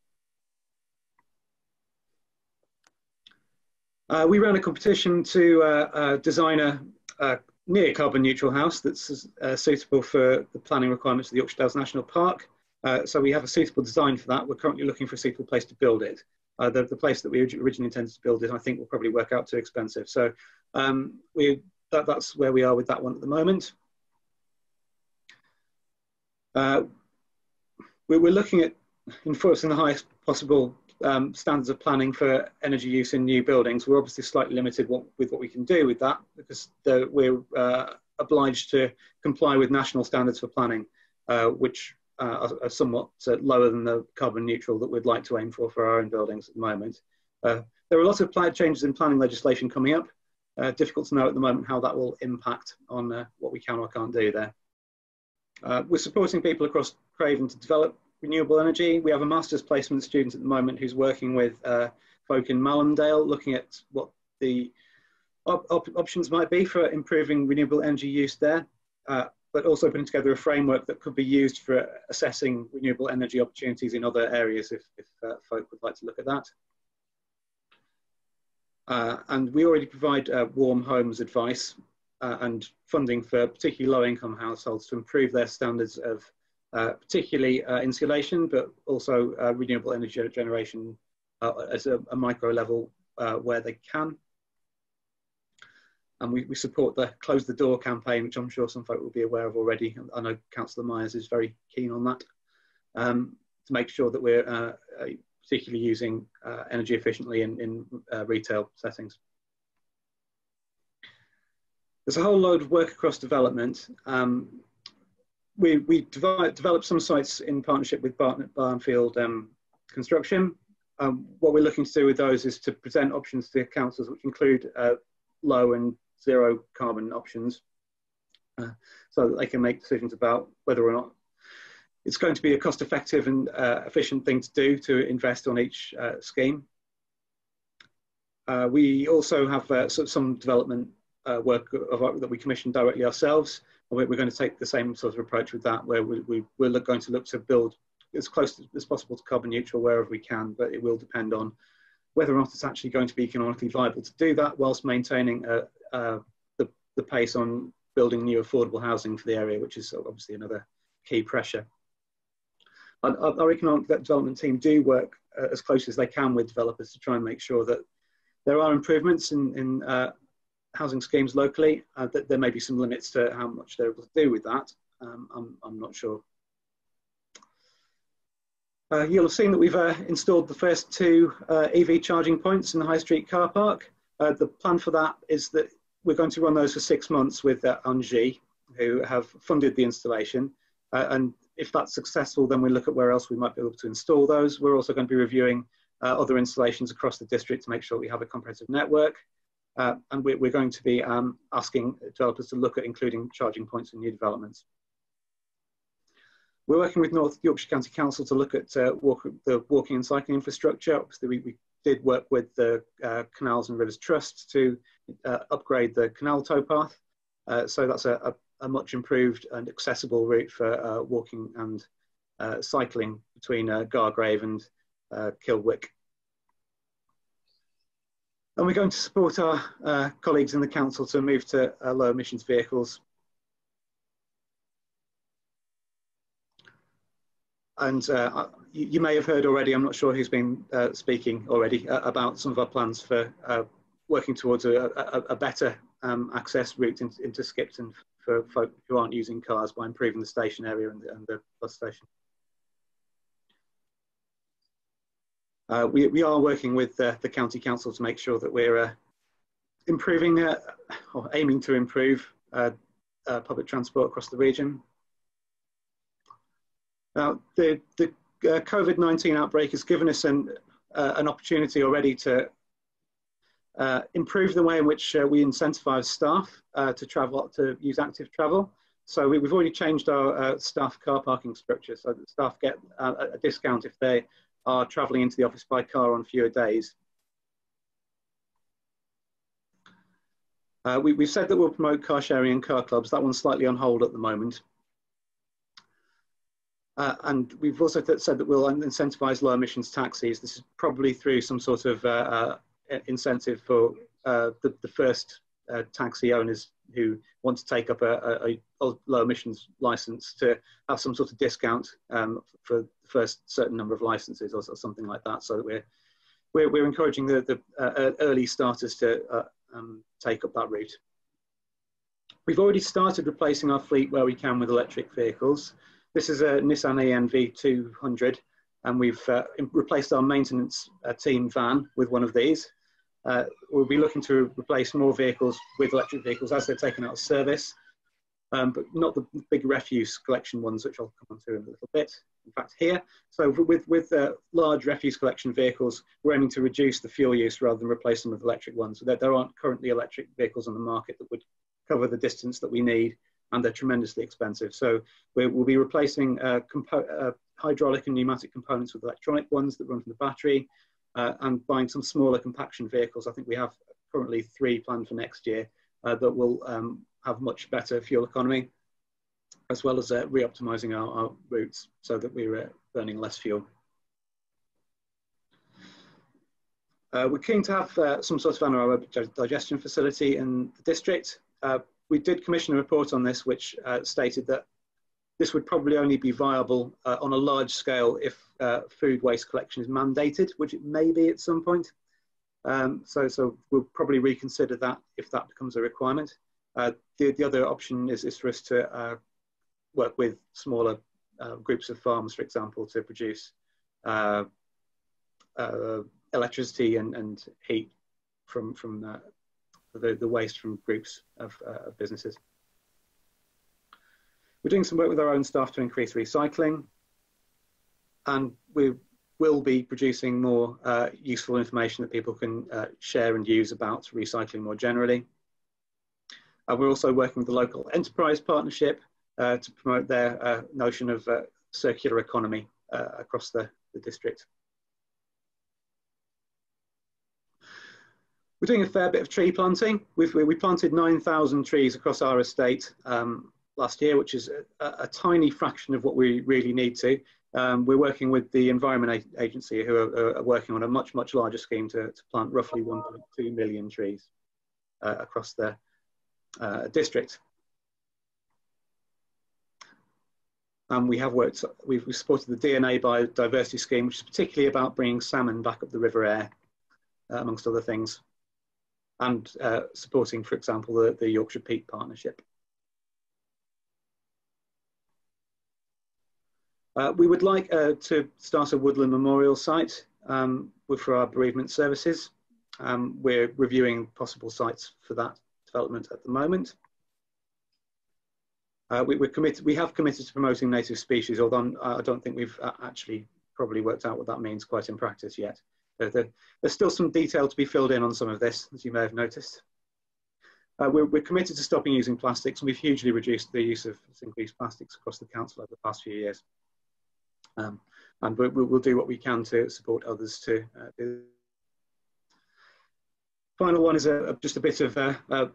we ran a competition to design a, near carbon neutral house that's uh, suitable for the planning requirements of the Yorkshire Dales National Park. Uh, so we have a suitable design for that. We're currently looking for a suitable place to build it. Uh, the, the, place that we originally intended to build it, I think, will probably work out too expensive. So um, we, that, that's where we are with that one at the moment. Uh, we, we're looking at enforcing the highest possible um, standards of planning for energy use in new buildings, we're obviously slightly limited what, with what we can do with that because the, we're uh, obliged to comply with national standards for planning, uh, which uh, are, somewhat uh, lower than the carbon neutral that we'd like to aim for for our own buildings at the moment. Uh, there are lots of changes in planning legislation coming up. Uh, difficult to know at the moment how that will impact on what we can or can't do there. we're supporting people across Craven to develop renewable energy. We have a master's placement student at the moment who's working with uh, folk in Malhamdale, looking at what the op op options might be for improving renewable energy use there, uh, but also putting together a framework that could be used for assessing renewable energy opportunities in other areas if, if uh, folk would like to look at that. Uh, and we already provide uh, warm homes advice uh, and funding for particularly low income households to improve their standards of uh, particularly uh, insulation, but also renewable energy generation at a, a, micro level where they can. And we, we support the Close the Door campaign, which I'm sure some folk will be aware of already. I know Councillor Myers is very keen on that, um, to make sure that we're particularly using energy efficiently in, in retail settings. There's a whole load of work across development. Um, we we developed some sites in partnership with Barnfield um, Construction. Um, what we're looking to do with those is to present options to councils which include uh, low and zero carbon options uh, so that they can make decisions about whether or not it's going to be a cost effective and uh, efficient thing to do to invest on each uh, scheme. Uh, we also have uh, some development work of, that we commission directly ourselves we're, going to take the same sort of approach with that, where we, we, we're going to look to build as close as possible to carbon neutral wherever we can, but it will depend on whether or not it's actually going to be economically viable to do that whilst maintaining uh, uh, the, the pace on building new affordable housing for the area, which is obviously another key pressure. Our, our economic development team do work uh, as close as they can with developers to try and make sure that there are improvements in, in uh, housing schemes locally. Uh, that there may be some limits to how much they're able to do with that. Um, I'm, I'm not sure. Uh, you'll have seen that we've uh, installed the first two EV charging points in the High Street car park. Uh, the plan for that is that we're going to run those for six months with uh, Engie, who have funded the installation. Uh, and if that's successful, then we look at where else we might be able to install those. We're also going to be reviewing other installations across the district to make sure we have a comprehensive network. Uh, and we're, we're, going to be um, asking developers to look at including charging points in new developments. We're working with North Yorkshire County Council to look at uh, walk, the walking and cycling infrastructure. Obviously, we, we did work with the uh, Canals and Rivers Trust to uh, upgrade the canal towpath. Uh, so that's a, a, a, much improved and accessible route for uh, walking and cycling between Gargrave and Kildwick. And we're going to support our uh, colleagues in the council to move to uh, low emissions vehicles. And uh, you, you, may have heard already, I'm not sure who's been uh, speaking already, uh, about some of our plans for uh, working towards a, a, a better um, access route into, into Skipton for folk who aren't using cars by improving the station area and the, and the bus station. Uh, we, we are working with uh, the county council to make sure that we're improving or aiming to improve public transport across the region. Now, the, the uh, COVID-19 outbreak has given us an, uh, an opportunity already to uh, improve the way in which we incentivize staff to travel, to use active travel. So we, have already changed our staff car parking structure so that staff get a discount if they are travelling into the office by car on fewer days. Uh, we, have said that we'll promote car sharing and car clubs. That one's slightly on hold at the moment. Uh, and we've also said that we'll incentivise low emissions taxis. This is probably through some sort of uh, uh incentive for uh, the, the, first uh, taxi owners who want to take up a, a, a, low emissions license to have some sort of discount um, for the first certain number of licenses or, or, something like that. So that we're we're, we're encouraging the, the early starters to um, take up that route. We've already started replacing our fleet where we can with electric vehicles. This is a Nissan e-NV200 and we've uh, replaced our maintenance uh, team van with one of these. Uh, we'll be looking to replace more vehicles with electric vehicles as they're taken out of service, um, but not the big refuse collection ones, which I'll come on to in a little bit. In fact, here, so with, with uh, large refuse collection vehicles, we're aiming to reduce the fuel use rather than replace them with electric ones. So there, there aren't currently electric vehicles on the market that would cover the distance that we need, and they're tremendously expensive. So we will be replacing uh, uh, hydraulic and pneumatic components with electronic ones that run from the battery, uh, and buying some smaller compaction vehicles. I think we have currently three planned for next year uh, that will um, have much better fuel economy, as well as uh, re-optimizing our, our, routes so that we're uh, burning less fuel. Uh, we're keen to have uh, some sort of anaerobic digestion facility in the district. We did commission a report on this, which stated that this would probably only be viable uh, on a large scale if uh, food waste collection is mandated, which it may be at some point. Um, so, so we'll probably reconsider that if that becomes a requirement. Uh, the, the other option is, is for us to uh, work with smaller uh, groups of farms, for example, to produce uh, uh, electricity and, and heat from, from uh, the, the waste from groups of, uh, of businesses. We're doing some work with our own staff to increase recycling and we will be producing more uh, useful information that people can uh, share and use about recycling more generally. Uh, we're also working with the local enterprise partnership uh, to promote their uh, notion of uh, circular economy across the, the district. We're doing a fair bit of tree planting. We've, we planted 9,000 trees across our estate um, last year, which is a, a, tiny fraction of what we really need to. Um, we're working with the Environment Agency who are, are, working on a much, much larger scheme to, to plant roughly 1.2 million trees uh, across the uh, district. And we have worked, we've, we've supported the DNAire Biodiversity Scheme, which is particularly about bringing salmon back up the River Aire, uh, amongst other things, and uh, supporting, for example, the, the Yorkshire Peat Partnership. Uh, we would like uh, to start a woodland memorial site um, for our bereavement services. Um, we're reviewing possible sites for that development at the moment. Uh, we, are committed, we have committed to promoting native species, although I don't think we've uh, actually probably worked out what that means quite in practice yet. There, there's still some detail to be filled in on some of this, as you may have noticed. Uh, we're, we're, committed to stopping using plastics, and we've hugely reduced the use of single-use plastics across the council over the past few years. Um, and we, will do what we can to support others to uh, do. Final one is a, just a bit of uh, uh,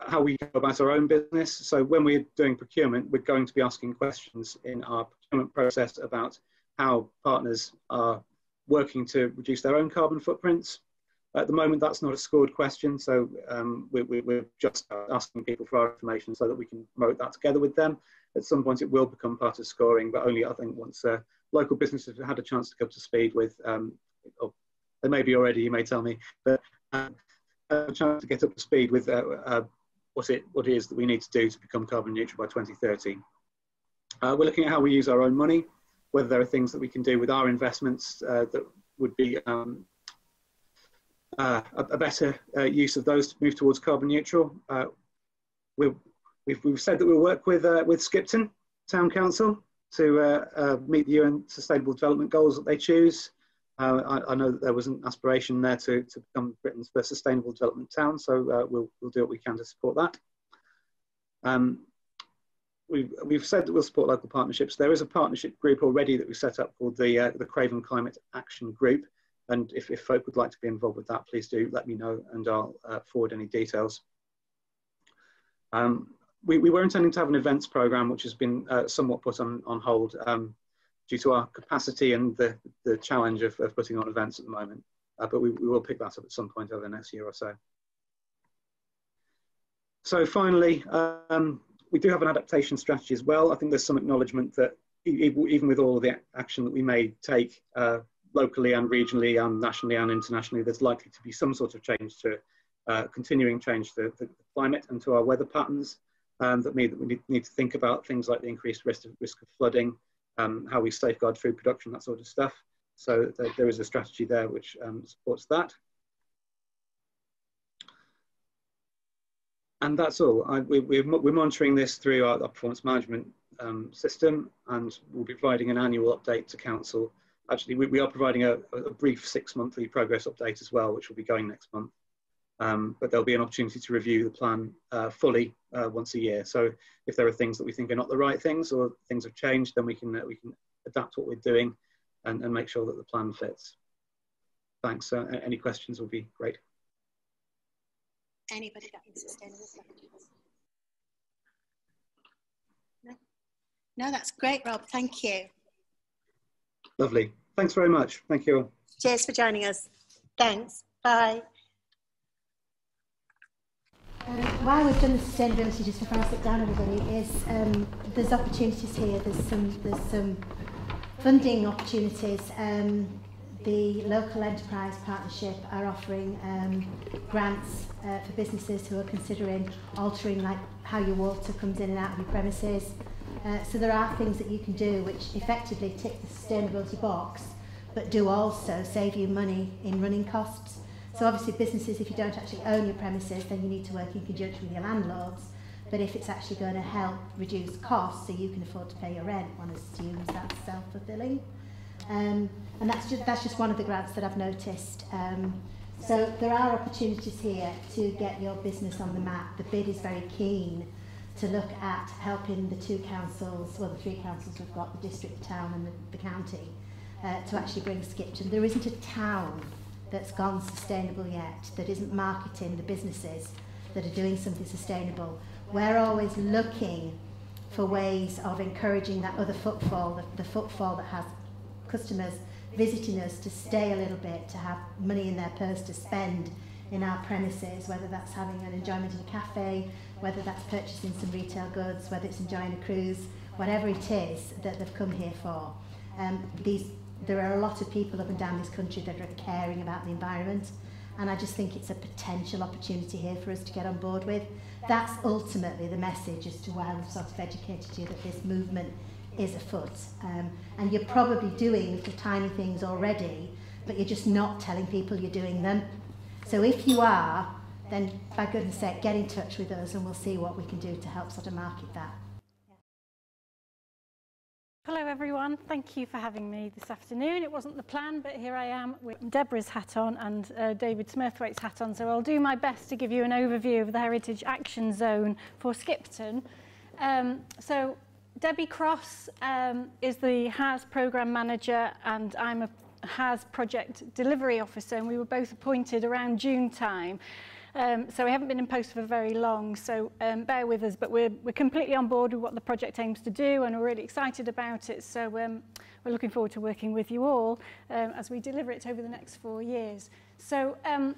how we go about our own business. So when we're doing procurement, we're going to be asking questions in our procurement process about how partners are working to reduce their own carbon footprints. At the moment, that's not a scored question, so um, we, are just asking people for our information so that we can promote that together with them. At some point, it will become part of scoring, but only I think once uh, local businesses have had a chance to come to speed with, um, or they may be already, you may tell me, but uh, a chance to get up to speed with uh, uh, what it what it is that we need to do to become carbon neutral by 2030. Uh, we're looking at how we use our own money, whether there are things that we can do with our investments uh, that would be um, uh, a, a, better uh, use of those to move towards carbon neutral. Uh, we we've, we've said that we'll work with, uh, with Skipton Town Council to meet the UN Sustainable Development Goals that they choose. Uh, I, I, know that there was an aspiration there to, to become Britain's first sustainable development town, so uh, we'll, we'll do what we can to support that. Um, we've, we've said that we'll support local partnerships. There is a partnership group already that we set up called the, uh, the Craven Climate Action Group. And if, if folk would like to be involved with that, please do let me know and I'll uh, forward any details. Um, we, we were intending to have an events program, which has been uh, somewhat put on, on hold. Um, due to our capacity and the, the challenge of, of putting on events at the moment. Uh, but we, we will pick that up at some point over the next year or so. So finally, um, we do have an adaptation strategy as well. I think there's some acknowledgement that even with all of the action that we may take uh, locally and regionally and nationally and internationally, there's likely to be some sort of change to uh, continuing change to the, climate and to our weather patterns um, that mean that we need, to think about things like the increased risk of, risk of flooding, um, how we safeguard food production, that sort of stuff. So th there is a strategy there which um, supports that. And that's all. I, we, are monitoring this through our, our performance management um, system and we'll be providing an annual update to council. Actually, we, we are providing a, a, brief six monthly progress update as well, which will be going next month. Um, but there'll be an opportunity to review the plan uh, fully uh, once a year. So if there are things that we think are not the right things or things have changed, then we can uh, we can adapt what we're doing and, and make sure that the plan fits. Thanks. Any questions would be great.
Anybody that got sustainable No? No, that's great, Rob. Thank you.
Lovely. Thanks very much. Thank you.
Cheers for joining us. Thanks. Bye.
Um, why we've done the sustainability, just before I sit down, everybody, is um, there's opportunities here. There's some there's some funding opportunities. Um, the local enterprise partnership are offering um, grants uh, for businesses who are considering altering like how your water comes in and out of your premises. Uh, so there are things that you can do which effectively tick the sustainability box,
but do also save you money in running costs. So obviously businesses, if you don't actually own your premises, then you need to work in conjunction with your landlords. But if it's actually going to help reduce costs so you can afford to pay your rent, one assumes that's self-fulfilling. Um, and that's just, that's just one of the grants that I've noticed. Um, so there are opportunities here to get your business on the map. The bid is very keen to look at helping the two councils, well the three councils we've got, the district, the town and the, the county, uh, to actually bring Skipton. There isn't a town that's gone sustainable yet, that isn't marketing the businesses that are doing something sustainable. We're always looking for ways of encouraging that other footfall, the, the footfall that has customers visiting us to stay a little bit, to have money in their purse to spend in our premises, whether that's having an enjoyment in a cafe, whether that's purchasing some retail goods, whether it's enjoying a cruise, whatever it is that they've come here for. Um, these, there are a lot of people up and down this country that are caring about the environment, and I just think it's a potential opportunity here for us to get on board with. That's ultimately the message as to why we've sort of educated you that this movement is afoot. Um, and you're probably doing little tiny things already, but you're just not telling people you're doing them. So if you are, then by goodness sake, get in touch with us and we'll see what we can do to help sort of market that.
Hello everyone, thank you for having me this afternoon. It wasn't the plan, but here I am with Deborah's hat on and uh, David Smurthwaite's hat on, so I'll do my best to give you an overview of the Heritage Action Zone for Skipton. Um, so Debbie Cross um, is the HAZ Programme Manager and I'm a HAZ Project Delivery Officer and we were both appointed around June time. Um, so we haven't been in post for very long, so um, bear with us, but we're, we're completely on board with what the project aims to do and we're really excited about it. So um, we're looking forward to working with you all um, as we deliver it over the next four years. So um,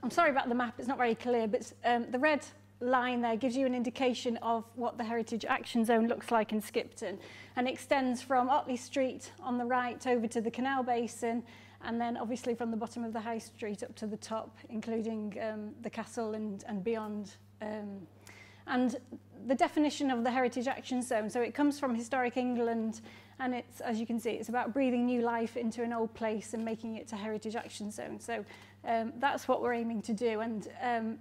I'm sorry about the map, it's not very clear, but um, the red line there gives you an indication of what the Heritage Action Zone looks like in Skipton and extends from Otley Street on the right over to the Canal Basin and then obviously from the bottom of the high street up to the top, including um, the castle and, and beyond. Um, and the definition of the Heritage Action Zone, so it comes from Historic England, and it's, as you can see, it's about breathing new life into an old place and making it a Heritage Action Zone. So um, that's what we're aiming to do, and um,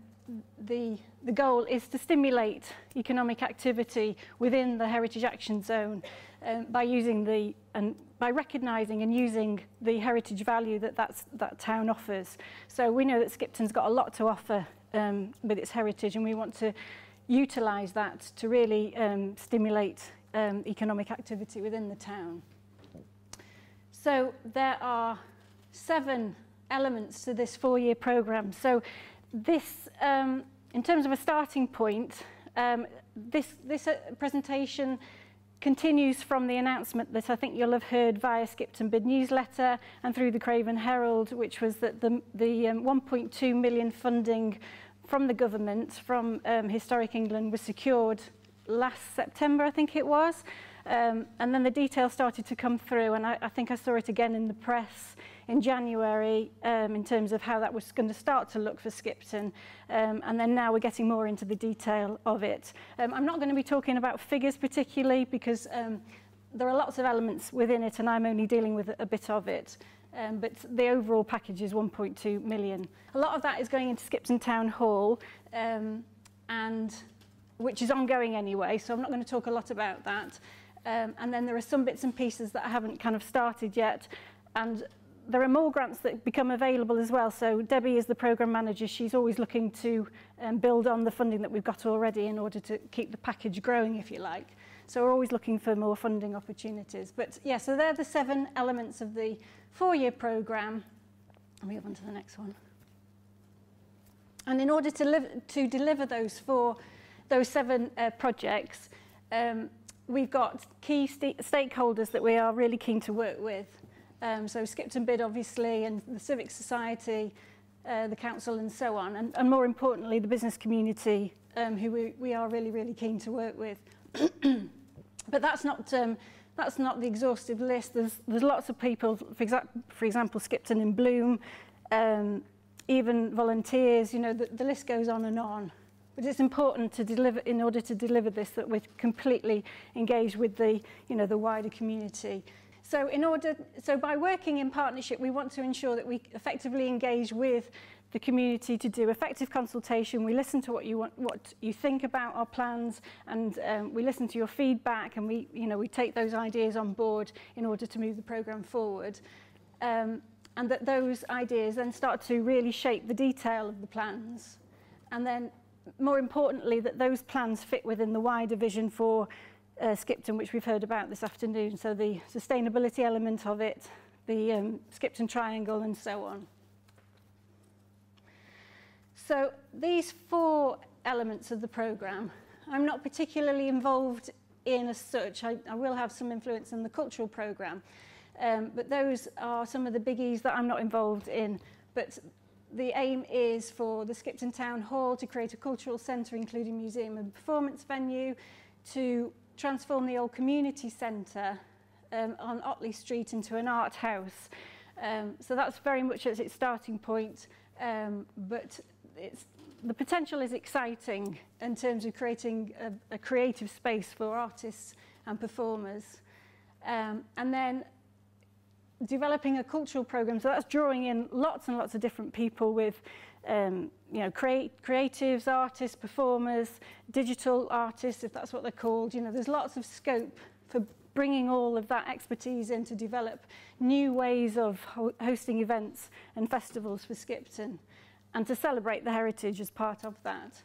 the, the goal is to stimulate economic activity within the Heritage Action Zone um, by using the and by recognising and using the heritage value that that's, that town offers. So we know that Skipton's got a lot to offer um, with its heritage and we want to utilise that to really um, stimulate um, economic activity within the town. So there are seven elements to this four-year programme. So this, um, in terms of a starting point, um, this, this uh, presentation continues from the announcement that I think you'll have heard via Skipton Bid newsletter and through the Craven Herald, which was that the, the um, 1.2 million funding from the government, from um, Historic England, was secured last September, I think it was. Um, and then the details started to come through, and I, I think I saw it again in the press in January um, in terms of how that was going to start to look for Skipton. Um, and then now we're getting more into the detail of it. Um, I'm not going to be talking about figures particularly because um, there are lots of elements within it and I'm only dealing with a bit of it. Um, but the overall package is 1.2 million. A lot of that is going into Skipton Town Hall, um, and which is ongoing anyway, so I'm not going to talk a lot about that. Um, and then there are some bits and pieces that I haven't kind of started yet, and there are more grants that become available as well. So Debbie is the program manager. She's always looking to um, build on the funding that we've got already in order to keep the package growing, if you like. So we're always looking for more funding opportunities. But yeah, so they're the seven elements of the four-year program. I'll move on to the next one. And in order to, live, to deliver those four, those seven uh, projects, um, we've got key st stakeholders that we are really keen to work with. Um, so Skipton Bid, obviously, and the Civic Society, uh, the council and so on, and, and more importantly, the business community, um, who we, we are really, really keen to work with. [CLEARS THROAT] but that's not, um, that's not the exhaustive list. There's, there's lots of people, for, exa for example, Skipton in Bloom, um, even volunteers, you know, the, the list goes on and on. But it's important to deliver, in order to deliver this, that we're completely engaged with the, you know, the wider community. so in order, so by working in partnership, we want to ensure that we effectively engage with the community to do effective consultation. We listen to what you want, what you think about our plans, and um, we listen to your feedback, and we, you know, we take those ideas on board in order to move the program forward. Um, and that those ideas then start to really shape the detail of the plans. And then, more importantly, that those plans fit within the wider vision for uh, Skipton, which we've heard about this afternoon. So the sustainability element of it, the um, Skipton Triangle, and so on. So these four elements of the programme, I'm not particularly involved in as such. I, I will have some influence in the cultural programme, um, but those are some of the biggies that I'm not involved in. But the aim is for the Skipton Town Hall to create a cultural centre, including museum and performance venue, to transform the old community centre um, on Otley Street into an art house. Um, so that's very much at its starting point, um, but it's, the potential is exciting in terms of creating a, a creative space for artists and performers. Um, and then developing a cultural program, so that's drawing in lots and lots of different people with um, you know, create, creatives, artists, performers, digital artists, if that's what they're called. You know, there's lots of scope for bringing all of that expertise in to develop new ways of ho hosting events and festivals for Skipton and to celebrate the heritage as part of that.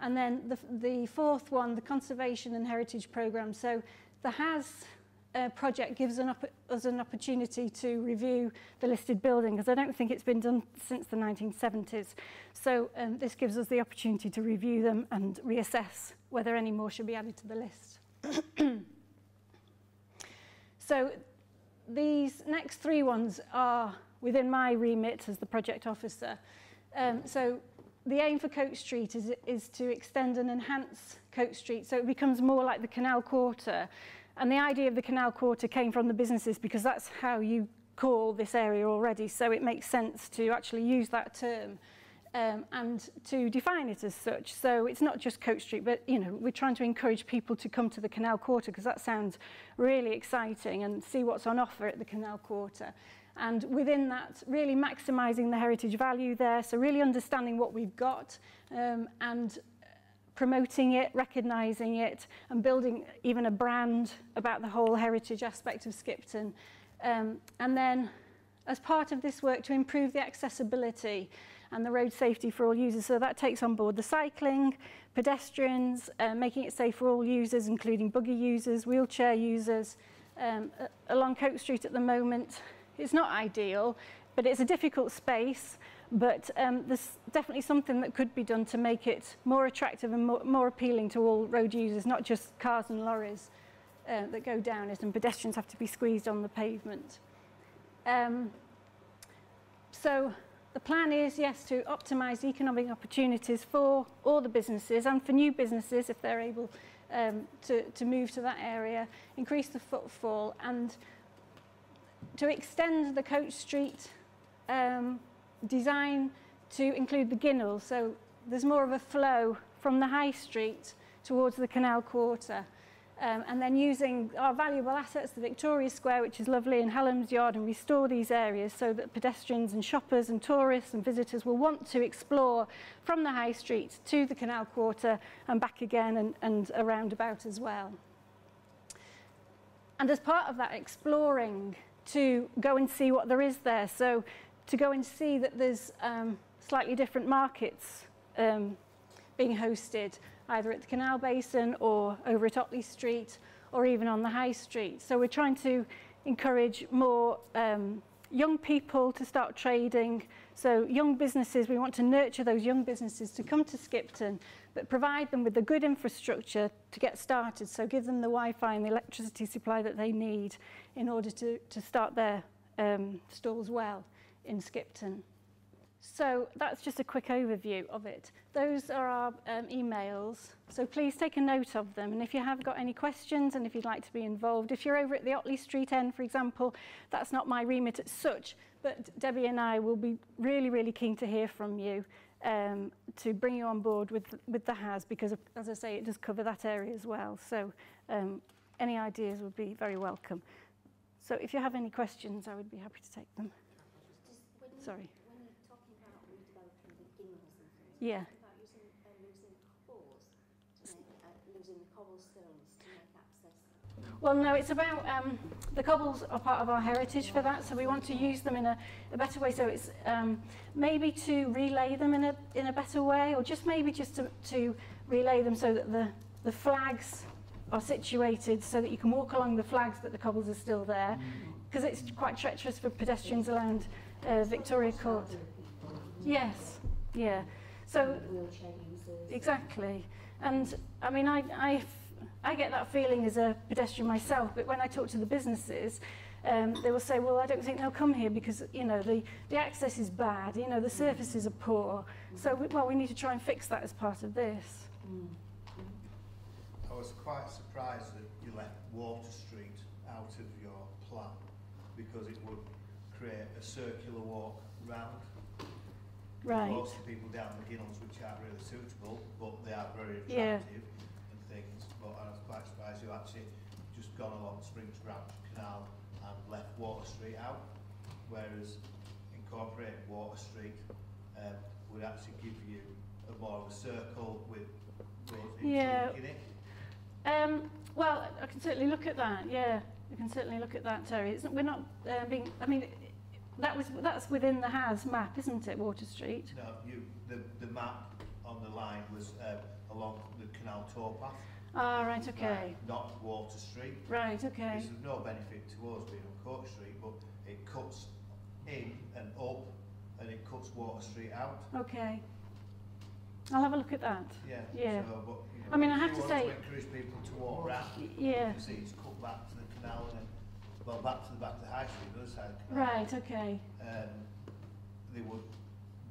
And then the, the fourth one, the Conservation and Heritage Programme. So there HAZ uh, project gives an us an opportunity to review the listed building because I don't think it's been done since the 1970s. So um, this gives us the opportunity to review them and reassess whether any more should be added to the list. [COUGHS] so these next three ones are within my remit as the project officer. Um, so the aim for Coach Street is, is to extend and enhance Coach Street so it becomes more like the Canal Quarter. And the idea of the Canal Quarter came from the businesses because that's how you call this area already. So it makes sense to actually use that term um, and to define it as such. So it's not just Coach Street, but you know, we're trying to encourage people to come to the Canal Quarter because that sounds really exciting and see what's on offer at the Canal Quarter. And within that, really maximising the heritage value there, so really understanding what we've got um, and promoting it, recognising it, and building even a brand about the whole heritage aspect of Skipton. Um, and then, as part of this work, to improve the accessibility and the road safety for all users. So that takes on board the cycling, pedestrians, uh, making it safe for all users, including buggy users, wheelchair users. Um, along Coach Street at the moment, it's not ideal, but it's a difficult space, but um, there's definitely something that could be done to make it more attractive and more, more appealing to all road users, not just cars and lorries uh, that go down it, and pedestrians have to be squeezed on the pavement. Um, so the plan is, yes, to optimise economic opportunities for all the businesses and for new businesses if they're able um, to, to move to that area, increase the footfall and to extend the Coach Street um, design to include the Ginnels. So there's more of a flow from the High Street towards the Canal Quarter. Um, and then using our valuable assets, the Victoria Square, which is lovely, and Hallam's Yard, and restore these areas so that pedestrians and shoppers and tourists and visitors will want to explore from the High Street to the Canal Quarter and back again and, and around about as well. And as part of that exploring, to go and see what there is there. So to go and see that there's um, slightly different markets um, being hosted, either at the Canal Basin or over at Otley Street or even on the High Street. So we're trying to encourage more um, young people to start trading. So young businesses, we want to nurture those young businesses to come to Skipton, but provide them with the good infrastructure to get started. So give them the Wi-Fi and the electricity supply that they need in order to, to start their um, stalls well in Skipton. So that's just a quick overview of it. Those are our um, emails, so please take a note of them. And if you have got any questions and if you'd like to be involved, if you're over at the Otley Street end, for example, that's not my remit as such, but Debbie and I will be really, really keen to hear from you um, to bring you on board with, with the HAZ, because as I say, it does cover that area as well. So um, any ideas would be very welcome. So if you have any questions, I would be happy to take them. Sorry.
When you're talking about redeveloping the Ginnels and things,
Yeah.
about using, uh, losing cobbles, to make, uh, losing the cobblestones to make access.
Well, no, it's about um, the cobbles are part of our heritage for that, so we want to use them in a, a better way. So it's um, maybe to relay them in a in a better way, or just maybe just to, to relay them so that the the flags are situated so that you can walk along the flags, but the cobbles are still there, because it's quite treacherous for pedestrians around uh, Victoria Court. Yes, yeah. So Exactly. And I mean, I, I, I get that feeling as a pedestrian myself, but when I talk to the businesses, um, they will say, well, I don't think they'll come here because, you know, the, the access is bad, you know, the surfaces are poor. So, we, well, we need to try and fix that as part of this.
I was quite surprised that you left Water Street out of your plan because it would create a circular walk round.
Right.
Most of the people down the Ginnels, which aren't really suitable, but they are very
Yeah.
attractive and things. But I was quite surprised you actually just gone along Springs Branch Canal and left Water Street out, whereas incorporating Water Street um, would actually give you a more of a circle with roads
Yeah.
interlinking it.
Um, well, I can certainly look at that. Yeah, I can certainly look at that, Terry. It's, we're not uh, being. I mean, that was that's within the HAZ map, isn't it, Water Street?
No, you, the, the map on the line was uh, along the canal towpath.
Ah, right, okay.
Right, not Water Street.
Right, okay.
This is no benefit to us being on Court Street, but it cuts in and up and it cuts Water Street out.
Okay. I'll have a look at that.
Yeah.
Yeah.
So, but, you know,
I mean, I have to say-
to encourage people to walk round.
Yeah.
You see, it's cut back to the canal and then, well, back to the back of the high street, the other side of the canal.
Right, okay.
um, they would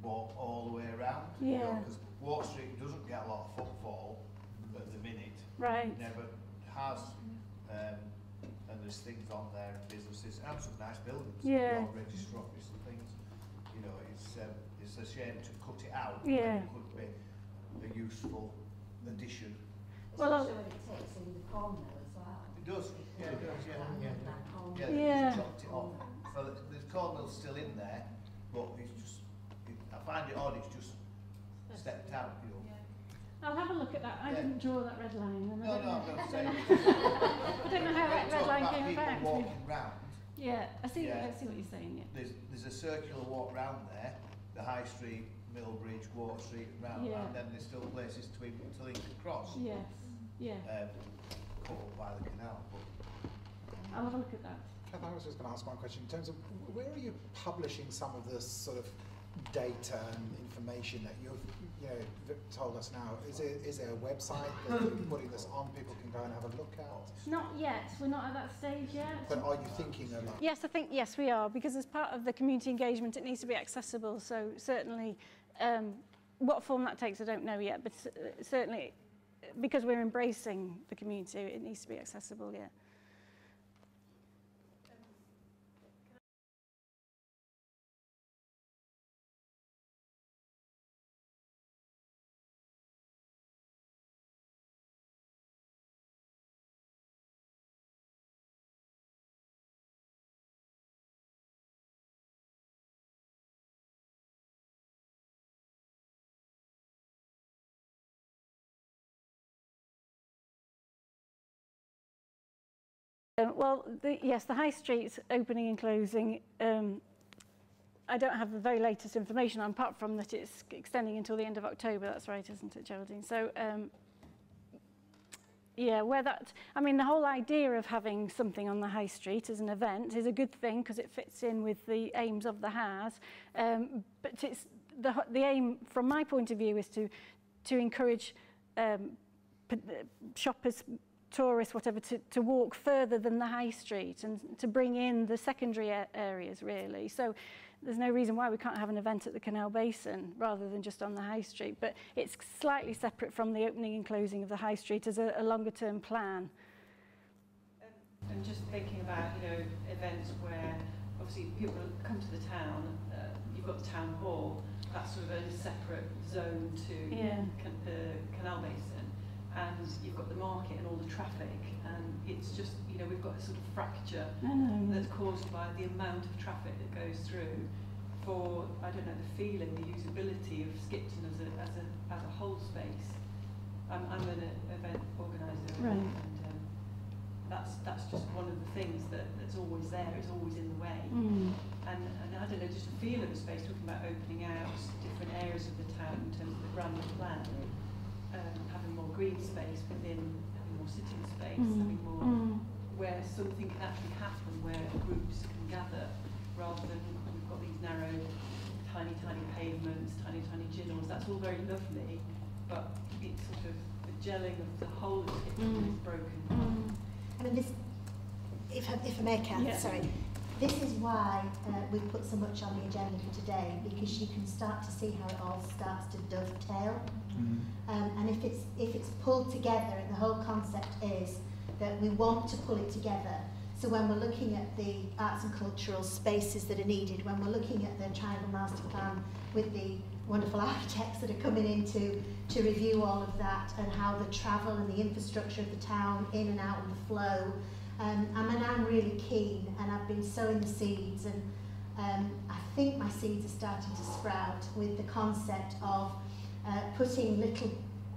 walk all the way around. you know,
Yeah.
Because Water Street doesn't get a lot of footfall at the minute.
Right.
Never has. Um, and there's things on there and businesses and some nice buildings.
Yeah.
A lot of register office and things. You know, it's um, it's a shame to cut it out.
Yeah.
It could be a useful addition.
Well,
Especially when it takes in the corner as well.
It does. Yeah, it does. Yeah. Yeah.
That corner.
Yeah, they
Yeah.
just chopped it off. So the, the corn mill's still in there, but it's just, it, I find it odd, it's just stepped out, you know.
I'll have a look at that. I
Yeah.
didn't draw that red line. And I
No,
don't
no,
know.
I'm not
I
saying.
don't know- [LAUGHS] I don't know how
When
that
you
red
talk
line
about
came
people
about.
walking round,
Yeah, I see.
Yeah.
I see what you're saying. Yeah.
there's, there's a circular walk round there, the High Street, Millbridge, Water Street, round,
Yeah.
and then there's still places to, to link across.
Yes. Yeah.
Um, cut up by the canal, but
I'll have a look at that.
I was just going to ask one question. In terms of where are you publishing some of this sort of data and information that you've you know told us now? Is there, is there a website that you're [LAUGHS] putting this on? People can go and have a look at.
Not yet. We're not at that stage yet.
But are you thinking about?
Yes, I think yes we are because as part of the community engagement, it needs to be accessible. So certainly, um, what form that takes, I don't know yet. But certainly, because we're embracing the community, it needs to be accessible. Yeah. Well, the, yes, the high street's opening and closing. Um, I don't have the very latest information, on, apart from that it's extending until the end of October. That's right, isn't it, Geraldine? So, um, yeah, where that, I mean, the whole idea of having something on the high street as an event is a good thing because it fits in with the aims of the HAZ. Um, but it's the, the aim, from my point of view, is to, to encourage um, shoppers, tourists, whatever, to, to walk further than the high street and to bring in the secondary areas, really. So there's no reason why we can't have an event at the Canal Basin rather than just on the high street. But it's slightly separate from the opening and closing of the high street as a, a longer term plan.
And just thinking about, you know, events where obviously people come to the town, uh, you've got the town hall, that's sort of a separate zone to
Yeah.
can, the canal basin. And you've got the market and all the traffic, and it's just, you know, we've got a sort of fracture that's caused by the amount of traffic that goes through for, I don't know, the feeling, the usability of Skipton as a, as a, as a whole space. I'm, I'm an event organiser,
Right.
and um, that's, that's just one of the things that, that's always there, it's always in the way.
Mm.
And, and I don't know, just a feel of the space, talking about opening out different areas of the town in terms of the grand plan, green space within, having more sitting space,
Mm.
having more
Mm.
where something can actually happen, where groups can gather, rather than we've got these narrow, tiny, tiny pavements, tiny, tiny ginnels. That's all very lovely, but it's sort of the gelling of the whole of it
Mm.
is broken.
I mean, this, if I, if I may, Kath,
Yeah.
sorry. This is why uh, we put so much on the agenda for today, because you can start to see how it all starts to dovetail. Um, and if it's, if it's pulled together, and the whole concept is that we want to pull it together. So when we're looking at the arts and cultural spaces that are needed, when we're looking at the Triangle Master Plan with the wonderful [LAUGHS] architects that are coming in to, to review all of that and how the travel and the infrastructure of the town in and out and the flow. Um, I mean, I'm really keen and I've been sowing the seeds and um, I think my seeds are starting to sprout with the concept of uh, putting little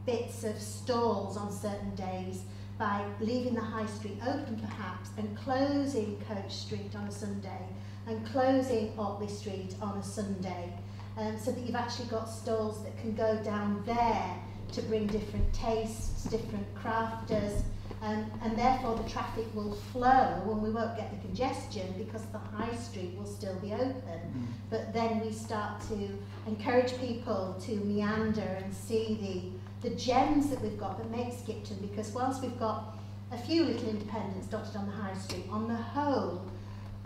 bits of stalls on certain days by leaving the high street open perhaps and closing Coach Street on a Sunday and closing Otley Street on a Sunday um, so that you've actually got stalls that can go down there to bring different tastes, different crafters um, and therefore the traffic will flow and we won't get the congestion because the high street will still be open but then we start to encourage people to meander and see the, the gems that we've got that make Skipton because whilst we've got a few little independents dotted on the high street, on the whole,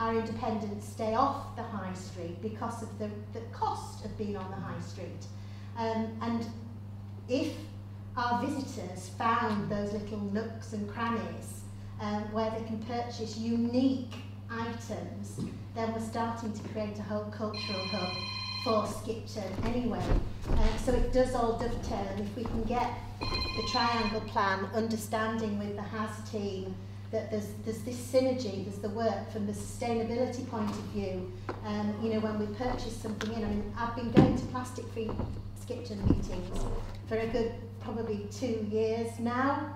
our independents stay off the high street because of the, the cost of being on the high street. Um, and if our visitors found those little nooks and crannies um, where they can purchase unique items, then we're starting to create a whole cultural hub for Skipton anyway. Uh, so it does all dovetail, and if we can get the triangle plan, understanding with the HAZ team that there's, there's this synergy, there's the work from the sustainability point of view. Um, you know, when we purchase something in, I mean, I've been going to plastic-free Skipton meetings for a good probably two years now.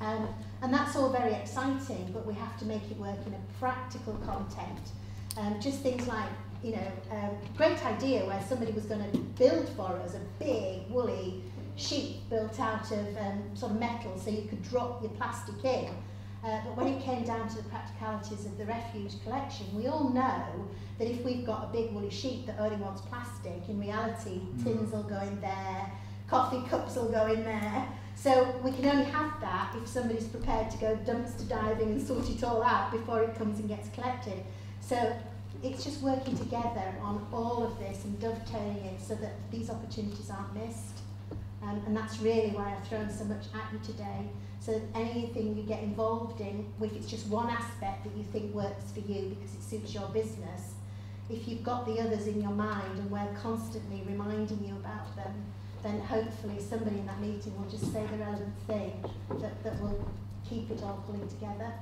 Um, and that's all very exciting, but we have to make it work in a practical context. Um, just things like, you know, um, great idea where somebody was going to build for us a big woolly sheet built out of um, sort of metal so you could drop your plastic in. Uh, but when it came down to the practicalities of the refuge collection, we all know that if we've got a big woolly sheep that only wants plastic, in reality, tins will go in there, coffee cups will go in there. So we can only have that if somebody's prepared to go dumpster diving and sort it all out before it comes and gets collected. So it's just working together on all of this and dovetailing it so that these opportunities aren't missed. Um, and that's really why I've thrown so much at you today. So anything you get involved in, if it's just one aspect that you think works for you because it suits your business, if you've got the others in your mind and we're constantly reminding you about them, then hopefully somebody in that meeting will just say the relevant thing that, that will keep it all pulling together.